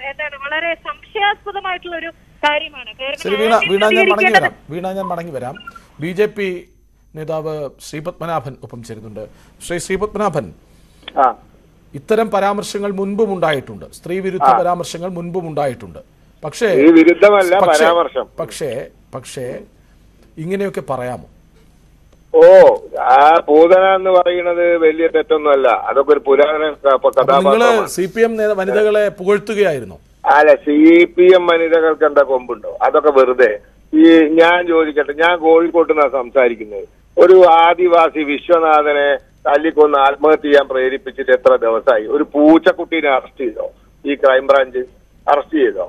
എന്താണ് വളരെ സംശയാസ്പദമായിട്ടുള്ള ഒരു കാര്യമാണ് വീണ വീണ ഞാൻ മടങ്ങി വരാം. വീണ ഞാൻ മടങ്ങി വരാം. ബി ജെ പി നേതാവ് ശ്രീപത്മനാഭൻ ഒപ്പം ചേരുന്നുണ്ട്. ശ്രീ ശ്രീപത്മനാഭൻ ഇത്തരം പരാമർശങ്ങൾ മുൻപും ഉണ്ടായിട്ടുണ്ട്. സ്ത്രീ വിരുദ്ധ പരാമർശങ്ങൾ മുൻപും ഉണ്ടായിട്ടുണ്ട്. പക്ഷേ പക്ഷേ- പരാമർശം. പക്ഷേ പക്ഷേ ഇങ്ങനെയൊക്കെ പറയാമോ? ഓ ആ പൂതന എന്ന് പറയുന്നത് വലിയ തെറ്റൊന്നുമല്ല. അതൊക്കെ ഒരു പുരാതന നിങ്ങൾ സി പി എം വനിതകളെ പുകഴ്ത്തുകയായിരുന്നു? അല്ല സി പി എം വനിതകൾക്ക് എന്താ കൊമ്പുണ്ടോ? അതൊക്കെ വെറുതെ. ഈ ഞാൻ ചോദിക്കട്ടെ ഞാൻ കോഴിക്കോട്ട് നിന്നാണ് സംസാരിക്കുന്നത്. ഒരു ആദിവാസി വിശ്വനാഥനെ തല്ലിക്കൊന്ന് ആത്മഹത്യ ചെയ്യാൻ പ്രേരിപ്പിച്ചിട്ട് എത്ര ദിവസമായി? ഒരു പൂച്ചക്കുട്ടീനെ അറസ്റ്റ് ചെയ്തോ? ഈ ക്രൈംബ്രാഞ്ച് അറസ്റ്റ് ചെയ്തോ?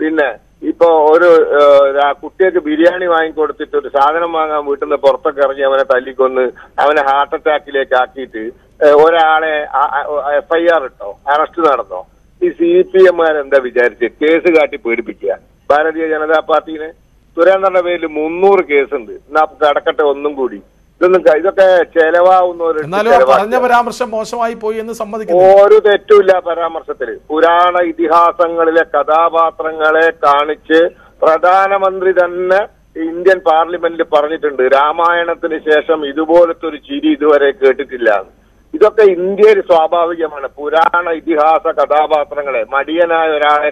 പിന്നെ ഇപ്പൊ ഒരു കുട്ടിയൊക്കെ ബിരിയാണി വാങ്ങിക്കൊടുത്തിട്ട് ഒരു സാധനം വാങ്ങാൻ വീട്ടിൽ നിന്ന് പുറത്തൊക്കെ ഇറങ്ങി അവനെ തല്ലിക്കൊന്ന് അവനെ ഹാർട്ട് അറ്റാക്കിലേക്ക് ആക്കിയിട്ട് ഒരാളെ എഫ് ഐ ആർ ഇട്ടോ? അറസ്റ്റ് നടന്നോ? ഈ സി പി എമ്മുകാരെന്താ വിചാരിച്ച്? കേസ് കാട്ടി പേടിപ്പിക്കുക. ഭാരതീയ ജനതാ പാർട്ടിനെ. സുരേന്ദ്രന്റെ പേരിൽ മുന്നൂറ് കേസുണ്ട് എന്നാ കടക്കട്ടെ ഒന്നും കൂടി. ഇതൊന്നും ഇതൊക്കെ ചെലവാവുന്നവര് എന്നാലും പറഞ്ഞ പരാമർശം മോശമായി പോയി എന്ന് സമ്മതിക്കുന്നു ഒരു തെറ്റുമില്ല പരാമർശത്തിൽ പുരാണ ഇതിഹാസങ്ങളിലെ കഥാപാത്രങ്ങളെ കാണിച്ച് പ്രധാനമന്ത്രി തന്നെ ഇന്ത്യൻ പാർലമെന്റിൽ പറഞ്ഞിട്ടുണ്ട് രാമായണത്തിന് ശേഷം ഇതുപോലത്തെ ഒരു ചിരി ഇതുവരെ കേട്ടിട്ടില്ല ഇതൊക്കെ ഇന്ത്യയിൽ സ്വാഭാവികമാണ്. പുരാണ ഇതിഹാസ കഥാപാത്രങ്ങളെ മടിയനായ ഒരാളെ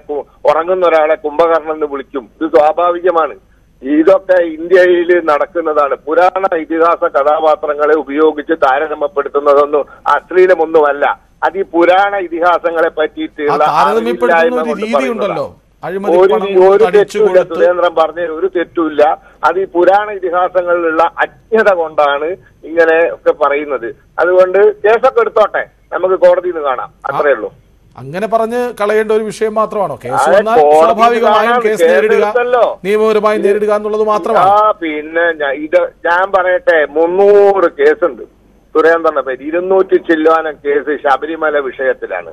ഉറങ്ങുന്ന ഒരാളെ കുംഭകർണൻ എന്ന് വിളിക്കും. ഇത് സ്വാഭാവികമാണ്. ഇതൊക്കെ ഇന്ത്യയിൽ നടക്കുന്നതാണ്. പുരാണ ഇതിഹാസ കഥാപാത്രങ്ങളെ ഉപയോഗിച്ച് താരതമ്യപ്പെടുത്തുന്നതൊന്നും അശ്ലീലമൊന്നുമല്ല. അത് ഈ പുരാണ ഇതിഹാസങ്ങളെ പറ്റിയിട്ടുള്ള ഒരു ഒരു തെറ്റുമില്ല. സുരേന്ദ്രൻ പറഞ്ഞ ഒരു തെറ്റുമില്ല. അത് ഈ പുരാണ ഇതിഹാസങ്ങളിലുള്ള അജ്ഞത കൊണ്ടാണ് ഇങ്ങനെ ഒക്കെ പറയുന്നത്. അതുകൊണ്ട് കേസൊക്കെ എടുത്തോട്ടെ. നമുക്ക് കോടതിയിൽ നിന്ന് കാണാം. അത്രേ ഉള്ളൂ. അങ്ങനെ പറഞ്ഞ് കളയേണ്ട ഒരു വിഷയം മാത്രമാണോ? കേസ് വന്നാൽ സ്വാഭാവികമായും കേസ് നേരിടുക. നിയമപരമായി നേരിടുക എന്നുള്ളത് മാത്രമാണ്. പിന്നെ ഇത് ഞാൻ പറയട്ടെ മുന്നൂറ് കേസുണ്ട്. സുരേന്ദ്രന്റെ പേര് ഇരുന്നൂറ്റി ചില്ലുവാനം കേസ് ശബരിമല വിഷയത്തിലാണ്.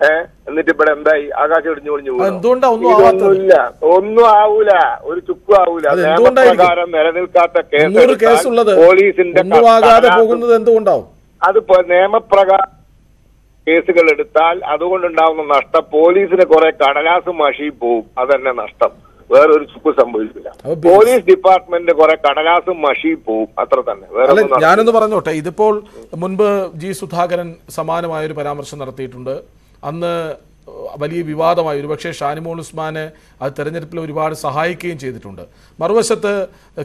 ഏഹ് എന്നിട്ട് ഇവിടെ എന്തായി? ആകാശം ഇടിഞ്ഞു ഒളിഞ്ഞു അത് ഒന്നും ആവൂല. ഒരു ചുക്കും ആവൂല? നിയമപ്രകാരം നിലനിൽക്കാത്ത കേസ് പോലീസിന്റെ അത് നിയമപ്രകാരം കേസുകൾ എടുത്താൽ അതുകൊണ്ടുണ്ടാവുന്ന നഷ്ടം പോലീസിന് കുറെ കടലാസ് മഷിയും പോവും. അതന്നെ നഷ്ടം. വേറൊരു ചുക്ക് സംഭവിക്കില്ല. പോലീസ് ഡിപ്പാർട്ട്മെന്റ് കുറെ കടലാസും മഷി പോവും. അത്ര തന്നെ. വേറെ. ഞാനൊന്ന് പറഞ്ഞോട്ടെ. ഇതിപ്പോൾ മുൻപ് ജി സുധാകരൻ സമാനമായ ഒരു പരാമർശം നടത്തിയിട്ടുണ്ട്. അന്ന് വലിയ വിവാദമായി. ഒരുപക്ഷെ ഷാനിമോൾ ഉസ്മാനെ അത് തെരഞ്ഞെടുപ്പിൽ ഒരുപാട് സഹായിക്കുകയും ചെയ്തിട്ടുണ്ട്. മറുവശത്ത്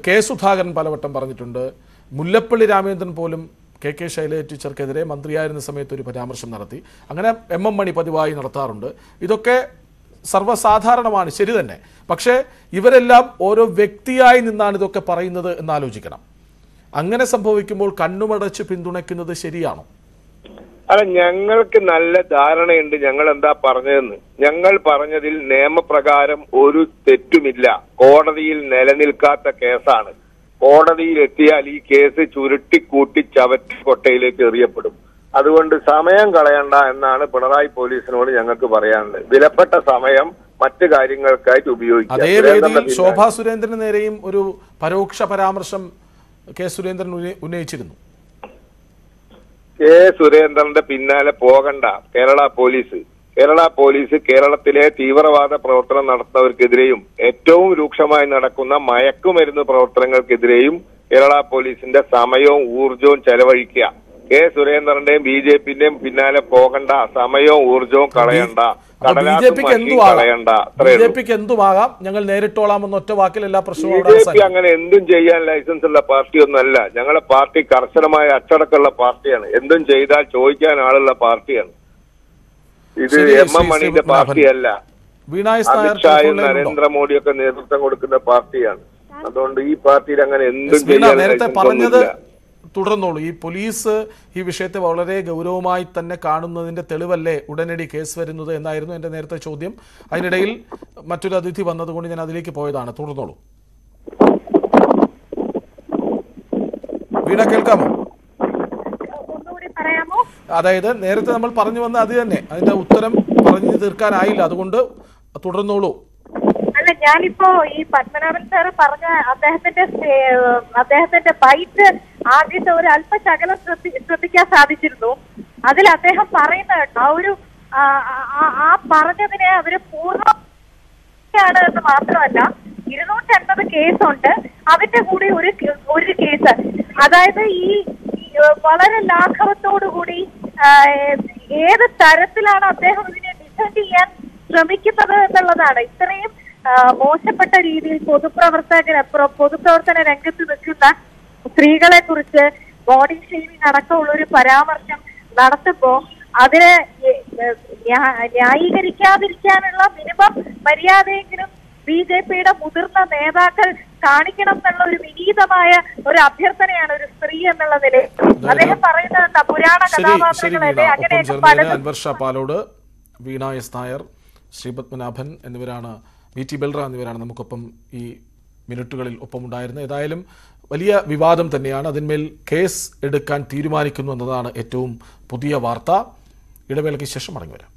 കെ സുധാകരൻ പലവട്ടം പറഞ്ഞിട്ടുണ്ട് മുല്ലപ്പള്ളി രാമേന്ദ്രൻ പോലും കെ കെ ശൈലജ ടീച്ചർക്കെതിരെ മന്ത്രിയായിരുന്ന സമയത്ത് ഒരു പരാമർശം നടത്തി. അങ്ങനെ എം എം മണി പതിവായി നടത്താറുണ്ട്. ഇതൊക്കെ സർവസാധാരണമാണ് ശരി തന്നെ. പക്ഷേ ഇവരെല്ലാം ഓരോ വ്യക്തിയായി നിന്നാണ് ഇതൊക്കെ പറയുന്നത് എന്ന് ആലോചിക്കണം അങ്ങനെ സംഭവിക്കുമ്പോൾ കണ്ണുമടച്ച് പിന്തുണയ്ക്കുന്നത് ശരിയാണോ? അല്ല ഞങ്ങൾക്ക് നല്ല ധാരണയുണ്ട് ഞങ്ങൾ എന്താ പറഞ്ഞതെന്ന്. ഞങ്ങൾ പറഞ്ഞതിൽ നിയമപ്രകാരം ഒരു തെറ്റുമില്ല. കോടതിയിൽ നിലനിൽക്കാത്ത കേസാണ്. കോടതിയിൽ എത്തിയാൽ ഈ കേസ് ചുരുട്ടിക്കൂട്ടി ചവറ്റി കൊട്ടയിലേക്ക് എറിയപ്പെടും. അതുകൊണ്ട് സമയം കളയണ്ട എന്നാണ് പിണറായി പോലീസിനോട് ഞങ്ങൾക്ക് പറയാനുള്ളത്. വിലപ്പെട്ട സമയം മറ്റു കാര്യങ്ങൾക്കായിട്ട് ഉപയോഗിക്കാം അതേ വേദിയിൽ ശോഭാ സുരേന്ദ്രന് നേരെയും ഒരു പരോക്ഷ പരാമർശം കെ സുരേന്ദ്രൻ ഉന്നയിച്ചിരുന്നു. കെ സുരേന്ദ്രന്റെ പിന്നാലെ പോകണ്ട കേരള പോലീസ് കേരള പോലീസ് കേരളത്തിലെ തീവ്രവാദ പ്രവർത്തനം നടത്തുന്നവർക്കെതിരെയും ഏറ്റവും രൂക്ഷമായി നടക്കുന്ന മയക്കുമരുന്ന് പ്രവർത്തനങ്ങൾക്കെതിരെയും കേരള പോലീസിന്റെ സമയവും ഊർജവും ചെലവഴിക്കുക. കെ. സുരേന്ദ്രന്റെയും ബി ജെ പിന്റെയും പിന്നാലെ പോകണ്ട സമയവും ഊർജവും കളയണ്ട അപ്പൊ ബി ജെ കടലാസും പിക്ക് മഷിയും ബി ജെ പിക്ക് എന്തുമാകാം ഞങ്ങൾ നേരിട്ടോളാം എന്ന ഒറ്റ വാക്കിൽ എല്ലാ പ്രശ്നവും ബി അവിടെ ജെ പി അങ്ങനെ എന്തും ചെയ്യാൻ ലൈസൻസ് ഉള്ള പാർട്ടി ഒന്നല്ല ഞങ്ങളെ പാർട്ടി കർശനമായ അച്ചടക്കമുള്ള പാർട്ടിയാണ്. എന്തും ചെയ്താൽ ചോദിക്കാൻ ആളുള്ള പാർട്ടിയാണ്. ഇത് എം എം മണിയുടെ. പാർട്ടിയല്ല. അമിത്ഷായും? നരേന്ദ്രമോദിയൊക്കെ നേതൃത്വം കൊടുക്കുന്ന പാർട്ടിയാണ്. അതുകൊണ്ട് ഈ പാർട്ടിയിൽ അങ്ങനെ എന്തും ചെയ്യാൻ പറഞ്ഞത് തുടർന്നോളൂ. ഈ പോലീസ് ഈ വിഷയത്തെ വളരെ ഗൗരവമായി തന്നെ കാണുന്നതിന്റെ തെളിവല്ലേ ഉടനടി കേസ് വരുന്നത് എന്നായിരുന്നു എന്റെ നേരത്തെ ചോദ്യം. അതിനിടയിൽ മറ്റൊരു അതിഥി വന്നതുകൊണ്ട് ഞാൻ അതിലേക്ക് പോയതാണ്. തുടർന്നോളൂ. വീണ കേൾക്കാമോ? അതായത് നേരത്തെ നമ്മൾ പറഞ്ഞു വന്ന അത് തന്നെ. അതിന്റെ ഉത്തരം പറഞ്ഞു തീർക്കാനായില്ല. അതുകൊണ്ട് തുടർന്നോളൂ. അല്ല ഞാനിപ്പോ ഈ പത്മനാഭൻ സാറ് പറഞ്ഞ അദ്ദേഹത്തിന്റെ അദ്ദേഹത്തിന്റെ ബൈറ്റ് ആദ്യത്തെ ഒരു അല്പശകലം ശ്രദ്ധി- ശ്രദ്ധിക്കാൻ സാധിച്ചിരുന്നു. അതിൽ അദ്ദേഹം പറയുന്ന കേട്ടോ, ആ ഒരു ആ, പറഞ്ഞതിനെ അവർ പൂർണ എന്ന് മാത്രമല്ല ഇരുന്നൂറ്റി അൻപത് കേസുണ്ട് അതിന്റെ കൂടി ഒരു ഒരു കേസ് അതായത് ഈ വളരെ ലാഘവത്തോടു കൂടി ഏത് തരത്തിലാണ് അദ്ദേഹം ഇതിനെ ഡിഫെൻഡ് ചെയ്യാൻ ശ്രമിക്കുന്നത് എന്നുള്ളതാണ്. ഇത്രയും മോശപ്പെട്ട രീതിയിൽ പൊതുപ്രവർത്തകര പൊതുപ്രവർത്തന രംഗത്ത് നിൽക്കുന്ന സ്ത്രീകളെ കുറിച്ച് ബോഡി ഷെയ്മിങ് അടക്കമുള്ള ഒരു പരാമർശം നടത്തുമ്പോ അതിനെ ന്യായീകരിക്കാതിരിക്കാനുള്ള മിനിമം മര്യാദയെങ്കിലും ബി ജെ പിയുടെ മുതിർന്ന നേതാക്കൾ കാണിക്കണം എന്നുള്ള ഒരു വിനീതമായ ഒരു അഭ്യർത്ഥനയാണ് ഒരു സ്ത്രീ എന്നുള്ള നിലയിൽ അദ്ദേഹം പറയുന്നത് എന്താ? പുരാണ കഥാപാത്രങ്ങളല്ലേ? അങ്ങനെയൊക്കെ പലതും പാലോട് വീണ എസ് നായർ ശ്രീപത്മനാഭൻ എന്നിവരാണ് വി ടി ബൽറാം എന്നിവരാണ് നമുക്കൊപ്പം ഈ മിനിറ്റുകളിൽ ഒപ്പമുണ്ടായിരുന്നത്. ഏതായാലും വലിയ വിവാദം തന്നെയാണ്. അതിന്മേൽ കേസ് എടുക്കാൻ തീരുമാനിക്കുന്നു എന്നതാണ് ഏറ്റവും പുതിയ വാർത്ത. ഇടവേളയ്ക്ക് ശേഷം മടങ്ങി വരാം.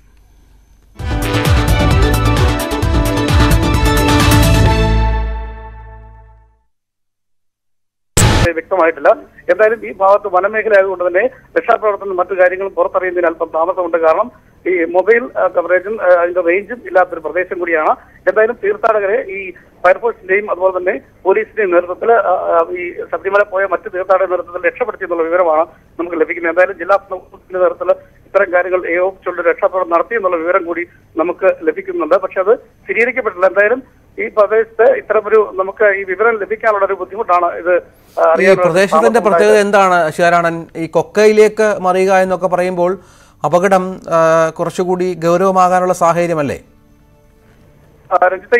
വ്യക്തമായിട്ടില്ല. എന്തായാലും ഈ ഭാഗത്ത് വനമേഖല ആയതുകൊണ്ട് തന്നെ രക്ഷാപ്രവർത്തനം മറ്റു കാര്യങ്ങളും പുറത്തറിയുന്നതിന് അല്പം താമസമുണ്ട്. കാരണം ഈ മൊബൈൽ കവറേജും അതിന്റെ റേഞ്ചും ഇല്ലാത്തൊരു പ്രദേശം കൂടിയാണ്. എന്തായാലും തീർത്ഥാടകരെ ഈ ഫയർഫോഴ്സിന്റെയും അതുപോലെ തന്നെ പോലീസിന്റെയും നേതൃത്വത്തിൽ ഈ ശബരിമല പോയ മറ്റ് തീർത്ഥാടക നേതൃത്വത്തിൽ രക്ഷപ്പെടുത്തി എന്നുള്ള വിവരമാണ് നമുക്ക് ലഭിക്കുന്നത്. എന്തായാലും ജില്ലാ നേതൃത്വത്തിൽ ഇത്തരം കാര്യങ്ങൾ ഏകോപിച്ചുകൊണ്ട് രക്ഷാപ്രവർത്തനം നടത്തി എന്നുള്ള വിവരം കൂടി നമുക്ക് ലഭിക്കുന്നുണ്ട്. പക്ഷെ അത് സ്ഥിരീകരിക്കപ്പെട്ടില്ല എന്തായാലും ഈ പ്രദേശത്ത് ഇത്തരമൊരു നമുക്ക് ഈ വിവരം ലഭിക്കാനുള്ള ഒരു ബുദ്ധിമുട്ടാണ് ഇത് ഈ പ്രദേശത്തിന്റെ പ്രത്യേകത എന്താണ് ശിവരാണൻ? ഈ കൊക്കയിലേക്ക് മറിയുക എന്നൊക്കെ പറയുമ്പോൾ അപകടം കുറച്ചുകൂടി ഗൗരവമാകാനുള്ള സാഹചര്യമല്ലേ? അല്ലേ രഞ്ജിത്ത്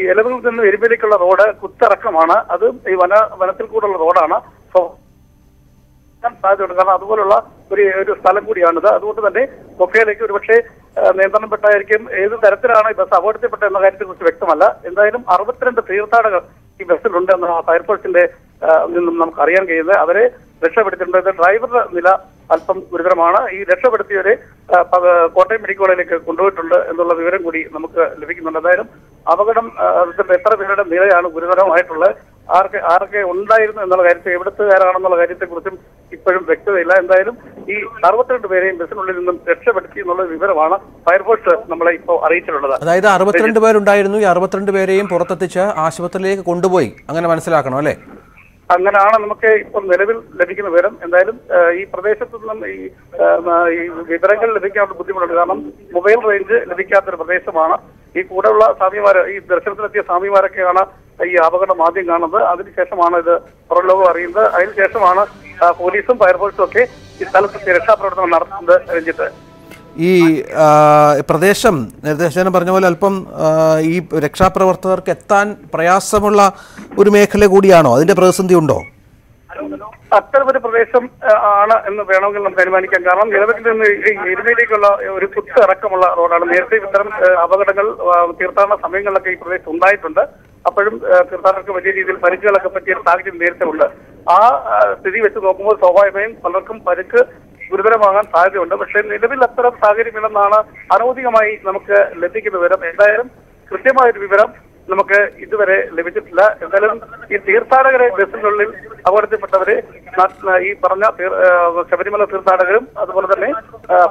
ഈ എലവിൽ നിന്ന് എരുമേലിക്കുള്ള റോഡ് കുത്തിറക്കമാണ്. അത് ഈ വന വനത്തിൽ കൂടെയുള്ള റോഡാണ്. സാധ്യതയുണ്ട്. കാരണം അതുപോലുള്ള ഒരു ഒരു സ്ഥലം കൂടിയാണിത്. അതുകൊണ്ട് തന്നെ കൊക്കയിലേക്ക് ഒരുപക്ഷെ നിയന്ത്രണം പെട്ടായിരിക്കും ഏത് തരത്തിലാണ് ഈ ബസ് അപകടത്തിൽപ്പെട്ട എന്ന കാര്യത്തെ കുറിച്ച് വ്യക്തമല്ല. എന്തായാലും അറുപത്തിരണ്ട് തീർത്ഥാടകർ ഈ ബസ്സിലുണ്ട് എന്ന ഫയർഫോഴ്സിന്റെ നിന്നും നമുക്ക് അറിയാൻ കഴിയുന്നത്. അവരെ രക്ഷപ്പെടുത്തിയിട്ടുണ്ട്. ഡ്രൈവറുടെ നില അല്പം ഗുരുതരമാണ്. ഈ രക്ഷപ്പെടുത്തിയവരെ കോട്ടയം മെഡിക്കൽ കോളേജിലേക്ക് കൊണ്ടുപോയിട്ടുണ്ട് എന്നുള്ള വിവരം കൂടി നമുക്ക് ലഭിക്കുന്നുണ്ട്. എന്തായാലും അപകടം എത്ര പേരുടെ നിലയാണ് ഗുരുതരമായിട്ടുള്ളത്. ആർക്ക് ആരൊക്കെ ഉണ്ടായിരുന്നു എന്നുള്ള കാര്യത്തെ എവിടത്തുകാരാണെന്നുള്ള കാര്യത്തെ കുറിച്ചും ഇപ്പോഴും വ്യക്തതയില്ല. എന്തായാലും ഈ അറുപത്തിരണ്ട് പേരെയും ബസ്സിനുള്ളിൽ നിന്നും രക്ഷപ്പെടുത്തി എന്നുള്ള വിവരമാണ് ഫയർഫോഴ്സ് നമ്മളെ ഇപ്പോൾ അറിയിച്ചിട്ടുള്ളത്. അതായത് അറുപത്തിരണ്ട് പേരുണ്ടായിരുന്നു. ഈ അറുപത്തിരണ്ട് പേരെയും പുറത്തെത്തിച്ച് ആശുപത്രിയിലേക്ക് കൊണ്ടുപോയി. അങ്ങനെ മനസ്സിലാക്കണം അല്ലേ? അങ്ങനെയാണ് നമുക്ക് ഇപ്പോൾ നിലവിൽ ലഭിക്കുന്ന വിവരം. എന്തായാലും ഈ പ്രദേശത്തു നിന്നും ഈ വിവരങ്ങൾ ലഭിക്കാനുള്ള ബുദ്ധിമുട്ടുണ്ട്. കാരണം മൊബൈൽ റേഞ്ച് ലഭിക്കാത്തൊരു പ്രദേശമാണ്. ഈ കൂടെയുള്ള സ്വാമിമാർ ഈ ദർശനത്തിനെത്തിയ സ്വാമിമാരൊക്കെയാണ് ഈ അപകടം ആദ്യം കാണുന്നത്. അതിനുശേഷമാണ് ഇത് പുറംലോകം അറിയുന്നത്. അതിനുശേഷമാണ് പോലീസും ഫയർഫോഴ്സും ഒക്കെ ഈ സ്ഥലത്ത് രക്ഷാപ്രവർത്തനം നടത്തുന്നത് രഞ്ജിത്ത്. ഈ പ്രദേശം ശേഷം പറഞ്ഞ പോലെ അല്പം ഈ രക്ഷാപ്രവർത്തകർക്ക് എത്താൻ പ്രയാസമുള്ള ഒരു മേഖല കൂടിയാണോ? അതിന്റെ പ്രതിസന്ധി ഉണ്ടോ? അത്തരമൊരു പ്രദേശം ആണ് എന്ന് വേണമെങ്കിൽ നമുക്ക് അനുമാനിക്കാം. കാരണം നിലവിൽ നിന്ന് എരുമയിലേക്കുള്ള ഒരു കുത്ത് ഇറക്കമുള്ള റോഡാണ്. നേരത്തെ ഇത്തരം അപകടങ്ങൾ തീർത്ഥാടന സമയങ്ങളിലൊക്കെ ഈ പ്രദേശം ഉണ്ടായിട്ടുണ്ട്. അപ്പോഴും തീർത്ഥാടകർക്ക് വലിയ രീതിയിൽ പരിക്കുകളൊക്കെ പറ്റിയ സാഹചര്യം നേരത്തെ ഉണ്ട്. ആ, സ്ഥിതി വെച്ച് നോക്കുമ്പോൾ സ്വാഭാവികമായും പലർക്കും പരിക്ക് ഗുരുതരമാകാൻ സാധ്യതയുണ്ട്. പക്ഷേ നിലവിൽ അത്തരം സാഹചര്യമില്ലെന്നാണ് അനൗദികമായി നമുക്ക് ലഭിക്കുന്ന വിവരം. എന്തായാലും കൃത്യമായൊരു വിവരം നമുക്ക് ഇതുവരെ ലഭിച്ചിട്ടില്ല. എന്തായാലും ഈ തീർത്ഥാടകരെ ബസ്സിനുള്ളിൽ അപകടത്തിൽപ്പെട്ടവരെ ഈ പറഞ്ഞ ശബരിമല തീർത്ഥാടകരും അതുപോലെ തന്നെ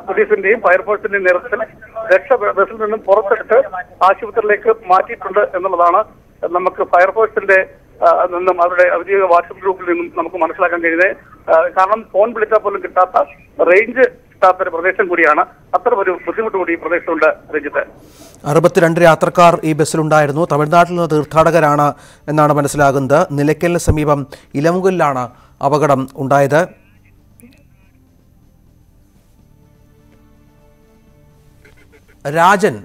പോലീസിന്റെയും ഫയർഫോഴ്സിന്റെയും നേതൃത്വത്തിൽ രക്ഷ ബസ്സിൽ നിന്നും പുറത്തെടുത്ത് ആശുപത്രിയിലേക്ക് മാറ്റിയിട്ടുണ്ട് എന്നുള്ളതാണ് നമുക്ക് ഫയർഫോഴ്സിന്റെ നിന്നും അവരുടെ ഔദ്യോഗിക വാട്സപ്പ് ഗ്രൂപ്പിൽ നിന്നും നമുക്ക് മനസ്സിലാക്കാൻ കഴിയുന്നത്. കാരണം ഫോൺ വിളിച്ചാൽ പോലും കിട്ടാത്ത റേഞ്ച് കിട്ടാത്ത ഒരു പ്രദേശം കൂടിയാണ്. അത്ര ഒരു ബുദ്ധിമുട്ട് കൂടി ഈ പ്രദേശത്തുണ്ട് രഞ്ജിത്ത്. അറുപത്തിരണ്ട് യാത്രക്കാർ ഈ ബസ്സിലുണ്ടായിരുന്നു തമിഴ്നാട്ടിൽ നിന്ന് തീർത്ഥാടകരാണ് എന്നാണ് മനസ്സിലാകുന്നത്. നിലയ്ക്കലിന് സമീപം ഇലമുകലിലാണ് അപകടം ഉണ്ടായത്. രാജൻ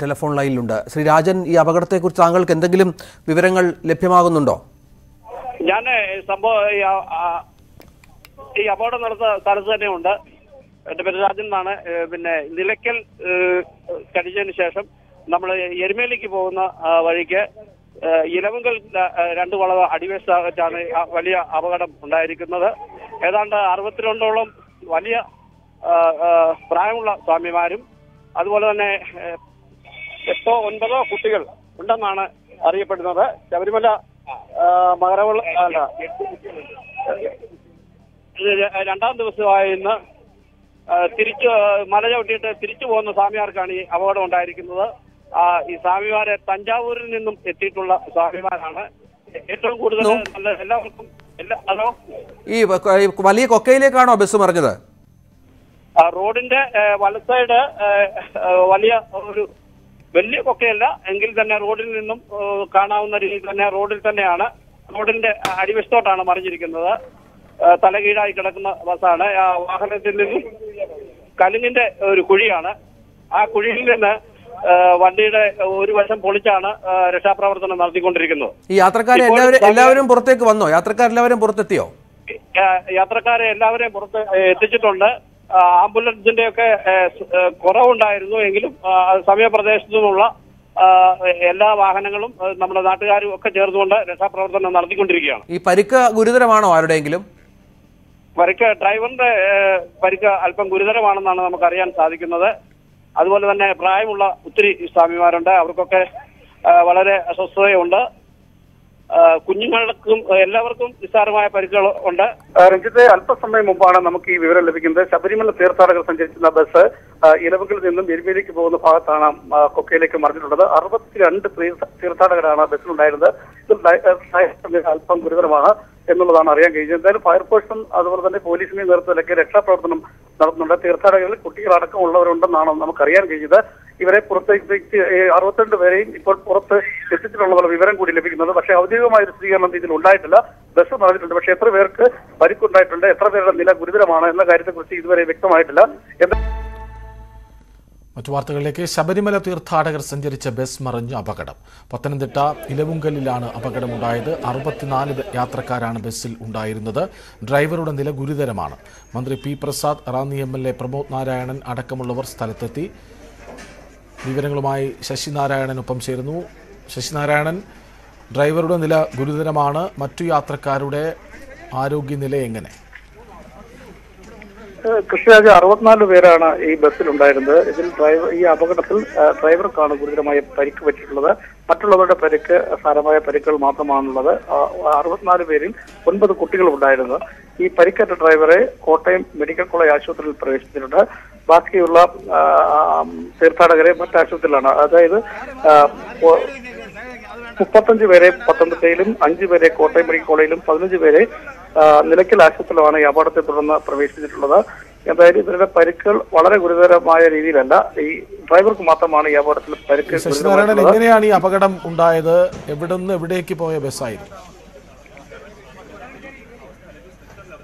ടെലിഫോൺ ലൈനിലുണ്ട്. ശ്രീ രാജൻ ഈ അപകടത്തെക്കുറിച്ച് താങ്കൾക്ക് എന്തെങ്കിലും വിവരങ്ങൾ ലഭ്യമാകുന്നുണ്ടോ? ഞാൻ സംഭവം ഈ അപകടം നടന്ന സ്ഥലത്ത് തന്നെയുണ്ട്. എന്റെ പേര് രാജൻ എന്നാണ്. പിന്നെ നിലയ്ക്കൽ കടിച്ചതിന് ശേഷം നമ്മൾ എരുമേലിക്ക് പോകുന്ന വഴിക്ക് ഇലവുങ്കൽ രണ്ട് വളവ് അടിവശത്താണ് വലിയ അപകടം ഉണ്ടായിരിക്കുന്നത്. ഏതാണ്ട് അറുപത്തിരണ്ടോളം വലിയ പ്രായമുള്ള സ്വാമിമാരും അതുപോലെ തന്നെ എട്ടോ ഒൻപതോ കുട്ടികൾ ഉണ്ടെന്നാണ് അറിയപ്പെടുന്നത്. ശബരിമല മകരവിള അല്ല. രണ്ടാം ദിവസമായ ഇന്ന് തിരിച്ചു മല ചവിട്ടിയിട്ട് തിരിച്ചു പോകുന്ന സ്വാമിമാർക്കാണ് ഈ അപകടം ഉണ്ടായിരിക്കുന്നത്. ഈ സ്വാമിമാരെ തഞ്ചാവൂരിൽ നിന്നും എത്തിയിട്ടുള്ള സ്വാമിമാരാണ്. ഏറ്റവും കൂടുതൽ എല്ലാവർക്കും എല്ലാ ഹലോ? ഈ വലിയ കൊക്കയിലേക്കാണോ ബസ് മറിഞ്ഞത്? ആ, റോഡിന്റെ വലത് സൈഡ് വലിയ ഒരു വലിയ കൊക്കയല്ല. എങ്കിൽ തന്നെ റോഡിൽ നിന്നും കാണാവുന്ന രീതിയിൽ തന്നെ റോഡിൽ തന്നെയാണ് റോഡിന്റെ അടിവശത്തോട്ടാണ് മറിഞ്ഞിരിക്കുന്നത്. തലകീഴായി കിടക്കുന്ന ബസ്സാണ്. ആ വാഹനത്തിൽ നിന്നും കലിങ്ങിന്റെ ഒരു കുഴിയാണ്. ആ കുഴിയിൽ നിന്ന് വണ്ടിയുടെ ഒരു വശം പൊളിച്ചാണ് രക്ഷാപ്രവർത്തനം നടത്തിക്കൊണ്ടിരിക്കുന്നത്. ഈ യാത്രക്കാരെ എല്ലാവരും എല്ലാവരും പുറത്തേക്ക് വന്നോ? യാത്രക്കാരെല്ലാവരും പുറത്തെത്തിയോ? യാത്രക്കാരെ എല്ലാവരെയും പുറത്ത് എത്തിച്ചിട്ടുണ്ട്. ആംബുലൻസിന്റെ ഒക്കെ കുറവുണ്ടായിരുന്നു എങ്കിലും ആഹ് സമീപപ്രദേശത്തു നിന്നുള്ള എല്ലാ വാഹനങ്ങളും നമ്മുടെ നാട്ടുകാരും ഒക്കെ ചേർന്നുകൊണ്ട് രക്ഷാപ്രവർത്തനം നടത്തിക്കൊണ്ടിരിക്കുകയാണ്. ഈ പരിക്ക് ഗുരുതരമാണോ ആരുടെയെങ്കിലും? പരിക്ക് ഡ്രൈവറിന്റെ പരിക്ക് അല്പം ഗുരുതരമാണെന്നാണ് നമുക്ക് അറിയാൻ സാധിക്കുന്നത്. അതുപോലെ തന്നെ പ്രായമുള്ള ഒത്തിരി സ്വാമിമാരുണ്ട്. അവർക്കൊക്കെ വളരെ അസ്വസ്ഥതയുണ്ട്. കുഞ്ഞുങ്ങൾക്കും എല്ലാവർക്കും നിസ്സാരമായ പരിക്കുകൾ ഉണ്ട്. രഞ്ജിത്ത് അല്പസമയം മുമ്പാണ് നമുക്ക് ഈ വിവരം ലഭിക്കുന്നത്. ശബരിമല തീർത്ഥാടകർ സഞ്ചരിച്ചിരുന്ന ബസ് ഇലവുകളിൽ നിന്നും എരുമേലിക്ക് പോകുന്ന ഭാഗത്താണ് കൊക്കയിലേക്ക് മറിഞ്ഞിട്ടുള്ളത്. അറുപത്തിരണ്ട് തീർത്ഥാടകരാണ് ബസ്സിലുണ്ടായിരുന്നത്. ആ, അല്പം ഗുരുതരമാണ് എന്നുള്ളതാണ് അറിയാൻ കഴിഞ്ഞത്. എന്തായാലും ഫയർഫോഴ്സും അതുപോലെ തന്നെ പോലീസിന്റെ നേതൃത്വത്തിലൊക്കെ രക്ഷാപ്രവർത്തനം നടത്തുന്നുണ്ട്. തീർത്ഥാടകരിൽ കുട്ടികളടക്കം ഉള്ളവരുണ്ടെന്നാണ് നമുക്കറിയാൻ കഴിഞ്ഞത്. ഇവരെ പുറത്തേക്ക് അറുപത്തിരണ്ട് പേരെയും ഇപ്പോൾ പുറത്ത് എത്തിച്ചിട്ടുള്ള വിവരം കൂടി ലഭിക്കുന്നത്. പക്ഷെ ഔദ്യോഗികമായ ഒരു സ്ഥിരീകരണം ഇതിൽ ഉണ്ടായിട്ടില്ല. ബസ് നടന്നിട്ടുണ്ട് പക്ഷെ എത്ര പേർക്ക് പരിക്കുണ്ടായിട്ടുണ്ട് എത്ര പേരുടെ നില ഗുരുതരമാണ് എന്ന കാര്യത്തെക്കുറിച്ച് ഇതുവരെ വ്യക്തമായിട്ടില്ല. മറ്റു വാർത്തകളിലേക്ക് ശബരിമല തീർത്ഥാടകർ സഞ്ചരിച്ച ബസ് മറിഞ്ഞ് അപകടം. പത്തനംതിട്ട ഇലവുങ്കലിലാണ് അപകടമുണ്ടായത്. അറുപത്തിനാല് യാത്രക്കാരാണ് ബസ്സിൽ ഉണ്ടായിരുന്നത്. ഡ്രൈവറുടെ നില ഗുരുതരമാണ്. മന്ത്രി P Prasad Ranni M L A Pramod Narayanan അടക്കമുള്ളവർ സ്ഥലത്തെത്തി. വിവരങ്ങളുമായി ശശിനാരായണനൊപ്പം ചേരുന്നു. ശശിനാരായണൻ ഡ്രൈവറുടെ നില ഗുരുതരമാണ്. മറ്റു യാത്രക്കാരുടെ ആരോഗ്യനില എങ്ങനെ? കൃഷിരാജ് അറുപത്തിനാല് പേരാണ് ഈ ബസ്സിലുണ്ടായിരുന്നത്. ഇതിൽ ഡ്രൈവർ ഈ അപകടത്തിൽ ഡ്രൈവർക്കാണ് ഗുരുതരമായ പരിക്ക് പറ്റിയിട്ടുള്ളത്. മറ്റുള്ളവരുടെ പരിക്ക് സാരമായ പരിക്കുകൾ മാത്രമാണുള്ളത്. അറുപത്തിനാല് പേരിൽ ഒൻപത് കുട്ടികളുണ്ടായിരുന്നു ഈ പരിക്കേറ്റ ഡ്രൈവറെ കോട്ടയം മെഡിക്കൽ കോളേജ് ആശുപത്രിയിൽ പ്രവേശിച്ചിട്ടുണ്ട് ബാക്കിയുള്ള തീർത്ഥാടകരെ മറ്റ് ആശുപത്രിയിലാണ്. അതായത് മുപ്പത്തഞ്ച് പേരെ പത്തനംതിട്ടയിലും അഞ്ചു പേരെ കോട്ടയം മെഡിക്കൽ കോളേജിലും പതിനഞ്ച് പേരെ നിലയ്ക്കൽ ആശുപത്രിയിലുമാണ് ഈ അപകടത്തെ തുടർന്ന് പ്രവേശിച്ചിട്ടുള്ളത് എന്തായാലും ഇവരുടെ പരുക്കുകൾ വളരെ ഗുരുതരമായ രീതിയിലല്ല. ഈ ഡ്രൈവർക്ക് മാത്രമാണ് ഈ അപകടത്തിൽ പരുക്ക് ശശിനാരായണൻ എങ്ങനെയാണ് ഈ അപകടം ഉണ്ടായത്? എവിടെ നിന്ന് എവിടേക്ക് പോയ ബസ്സായിരുന്നു?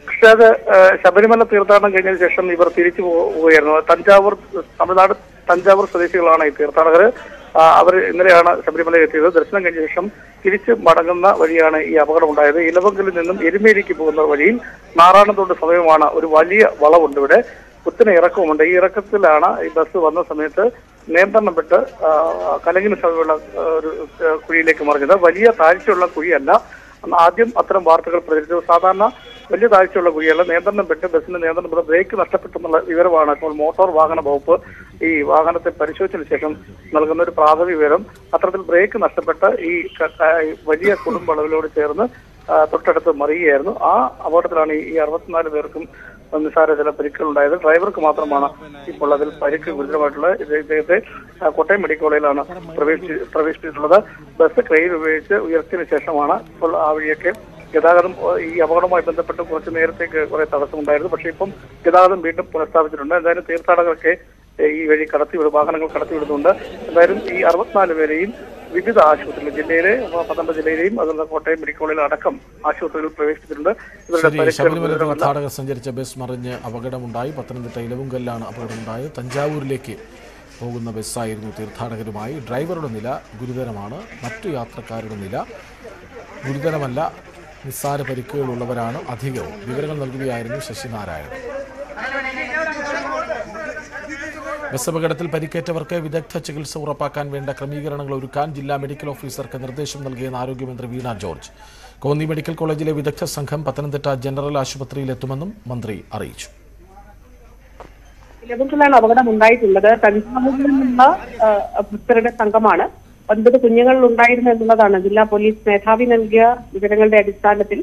പക്ഷേ അത് ശബരിമല തീർത്ഥാടനം കഴിഞ്ഞതിന് ശേഷം ഇവർ തിരിച്ചു പോവുകയായിരുന്നു തഞ്ചാവൂർ തമിഴ്നാട് തഞ്ചാവൂർ സ്വദേശികളാണ് ഈ തീർത്ഥാടകർ അവർ ഇന്നലെയാണ് ശബരിമല എത്തിയത്. ദർശനം കഴിഞ്ഞ ശേഷം തിരിച്ച് മടങ്ങുന്ന വഴിയാണ് ഈ അപകടമുണ്ടായത്. ഇലവങ്കലിൽ നിന്നും എരുമേലിക്ക് പോകുന്ന വഴിയിൽ നാറാണത്തോട് സമയമാണ് ഒരു വലിയ വളവുണ്ട് ഇവിടെ. കുത്തിന് ഇറക്കമുണ്ട് ഈ ഇറക്കത്തിലാണ് ഈ ബസ് വന്ന സമയത്ത് നിയന്ത്രണം വിട്ട് കലങ്ങിന് സമയമുള്ള ഒരു കുഴിയിലേക്ക് മറിഞ്ഞത്. വലിയ താഴ്ചയുള്ള കുഴിയല്ല. ആദ്യം അത്തരം വാർത്തകൾ പ്രചരിച്ചു. സാധാരണ വലിയ താഴ്ചയുള്ള കുഴിയല്ല നിയന്ത്രണം വിട്ട് ബസ്സിന് നിയന്ത്രണം വിട്ട് ബ്രേക്ക് നഷ്ടപ്പെട്ടെന്നുള്ള വിവരമാണ് ഇപ്പോൾ മോട്ടോർ വാഹന വകുപ്പ് ഈ വാഹനത്തെ പരിശോധിച്ചതിന് ശേഷം നൽകുന്ന ഒരു പ്രാഥമിക വിവരം. അത്തരത്തിൽ ബ്രേക്ക് നഷ്ടപ്പെട്ട ഈ വലിയ കുടുംബളവിലോട് ചേർന്ന് തൊട്ടടുത്ത് മറിയുകയായിരുന്നു. ആ അപകടത്തിലാണ് ഈ- അറുപത്തിനാല് പേർക്കും നിസ്സാര ചില പരിക്കുകൾ ഉണ്ടായത് ഡ്രൈവർക്ക് മാത്രമാണ് ഇപ്പോൾ അതിൽ പരിക്ക് ഗുരുതരമായിട്ടുള്ളത് ഇത് ഇദ്ദേഹത്തെ കോട്ടയം മെഡിക്കൽ കോളേജിലാണ് പ്രവേശിച്ച് പ്രവേശിപ്പിച്ചിട്ടുള്ളത്. ബസ് ക്രെയിൻ ഉപയോഗിച്ച് ഉയർത്തിയതിനു ശേഷമാണ് ഇപ്പോൾ ആ വഴിയൊക്കെ ഗതാഗതം ഈ അപകടവുമായി ബന്ധപ്പെട്ട് കുറച്ച് നേരത്തേക്ക് കുറെ തടസ്സമുണ്ടായിരുന്നു. പക്ഷേ ഇപ്പം ഗതാഗതം വീണ്ടും പുനഃസ്ഥാപിച്ചിട്ടുണ്ട്. എന്തായാലും തീർത്ഥാടകർക്ക് ഈ വഴി കടത്തിവിടും വാഹനങ്ങൾ കടത്തിവിടുന്നുണ്ട് എന്തായാലും ഈ അറുപത്തിനാല് പേരെയും വിവിധ ആശുപത്രികൾ ജില്ലയിലെ പത്തനംതിട്ട ജില്ലയിലെയും അതുപോലെ കോട്ടയം മെഡിക്കൽ കോളേജിൽ അടക്കം ആശുപത്രികളിൽ പ്രവേശിപ്പിച്ചിട്ടുണ്ട് ശബരിമല തീർത്ഥാടകർ സഞ്ചരിച്ച ബസ് മറിഞ്ഞ് അപകടമുണ്ടായി. പത്തനംതിട്ട ഇലവുങ്കല്ലാണ് അപകടമുണ്ടായത്. തഞ്ചാവൂരിലേക്ക് പോകുന്ന ബസ്സായിരുന്നു തീർത്ഥാടകരുമായി. ഡ്രൈവറുടെ നില ഗുരുതരമാണ്. മറ്റു യാത്രക്കാരുടെ നില ഗുരുതരമല്ല. നിസ്സാര പരിക്കുകളുള്ളവരാണ് അധികവും. വിവരങ്ങൾ നൽകുകയായിരുന്നു ശശിനാരായണൻ. ബസ് അപകടത്തിൽ പരിക്കേറ്റവർക്ക് വിദഗ്ധ ചികിത്സ ഉറപ്പാക്കാൻ വേണ്ട ക്രമീകരണങ്ങൾ ഒരുക്കാൻ ജില്ലാ മെഡിക്കൽ ഓഫീസർക്ക് നിർദ്ദേശം നൽകിയെന്ന് ആരോഗ്യമന്ത്രി വീണ ജോർജ്. കോന്നി മെഡിക്കൽ കോളേജിലെ വിദഗ്ധ സംഘം പത്തനംതിട്ട ജനറൽ ആശുപത്രിയിലെത്തുമെന്നും മന്ത്രി അറിയിച്ചു. ഇലവുകളിലാണ് അപകടം ഉണ്ടായിട്ടുള്ളത് തഞ്ചാവൂരിൽ നിന്നുള്ള ഭക്തരുടെ സംഘമാണ്. ഒൻപത് കുഞ്ഞുങ്ങൾ ഉണ്ടായിരുന്നു എന്നുള്ളതാണ്. ജില്ലാ പോലീസ് മേധാവി നൽകിയ വിവരങ്ങളുടെ അടിസ്ഥാനത്തിൽ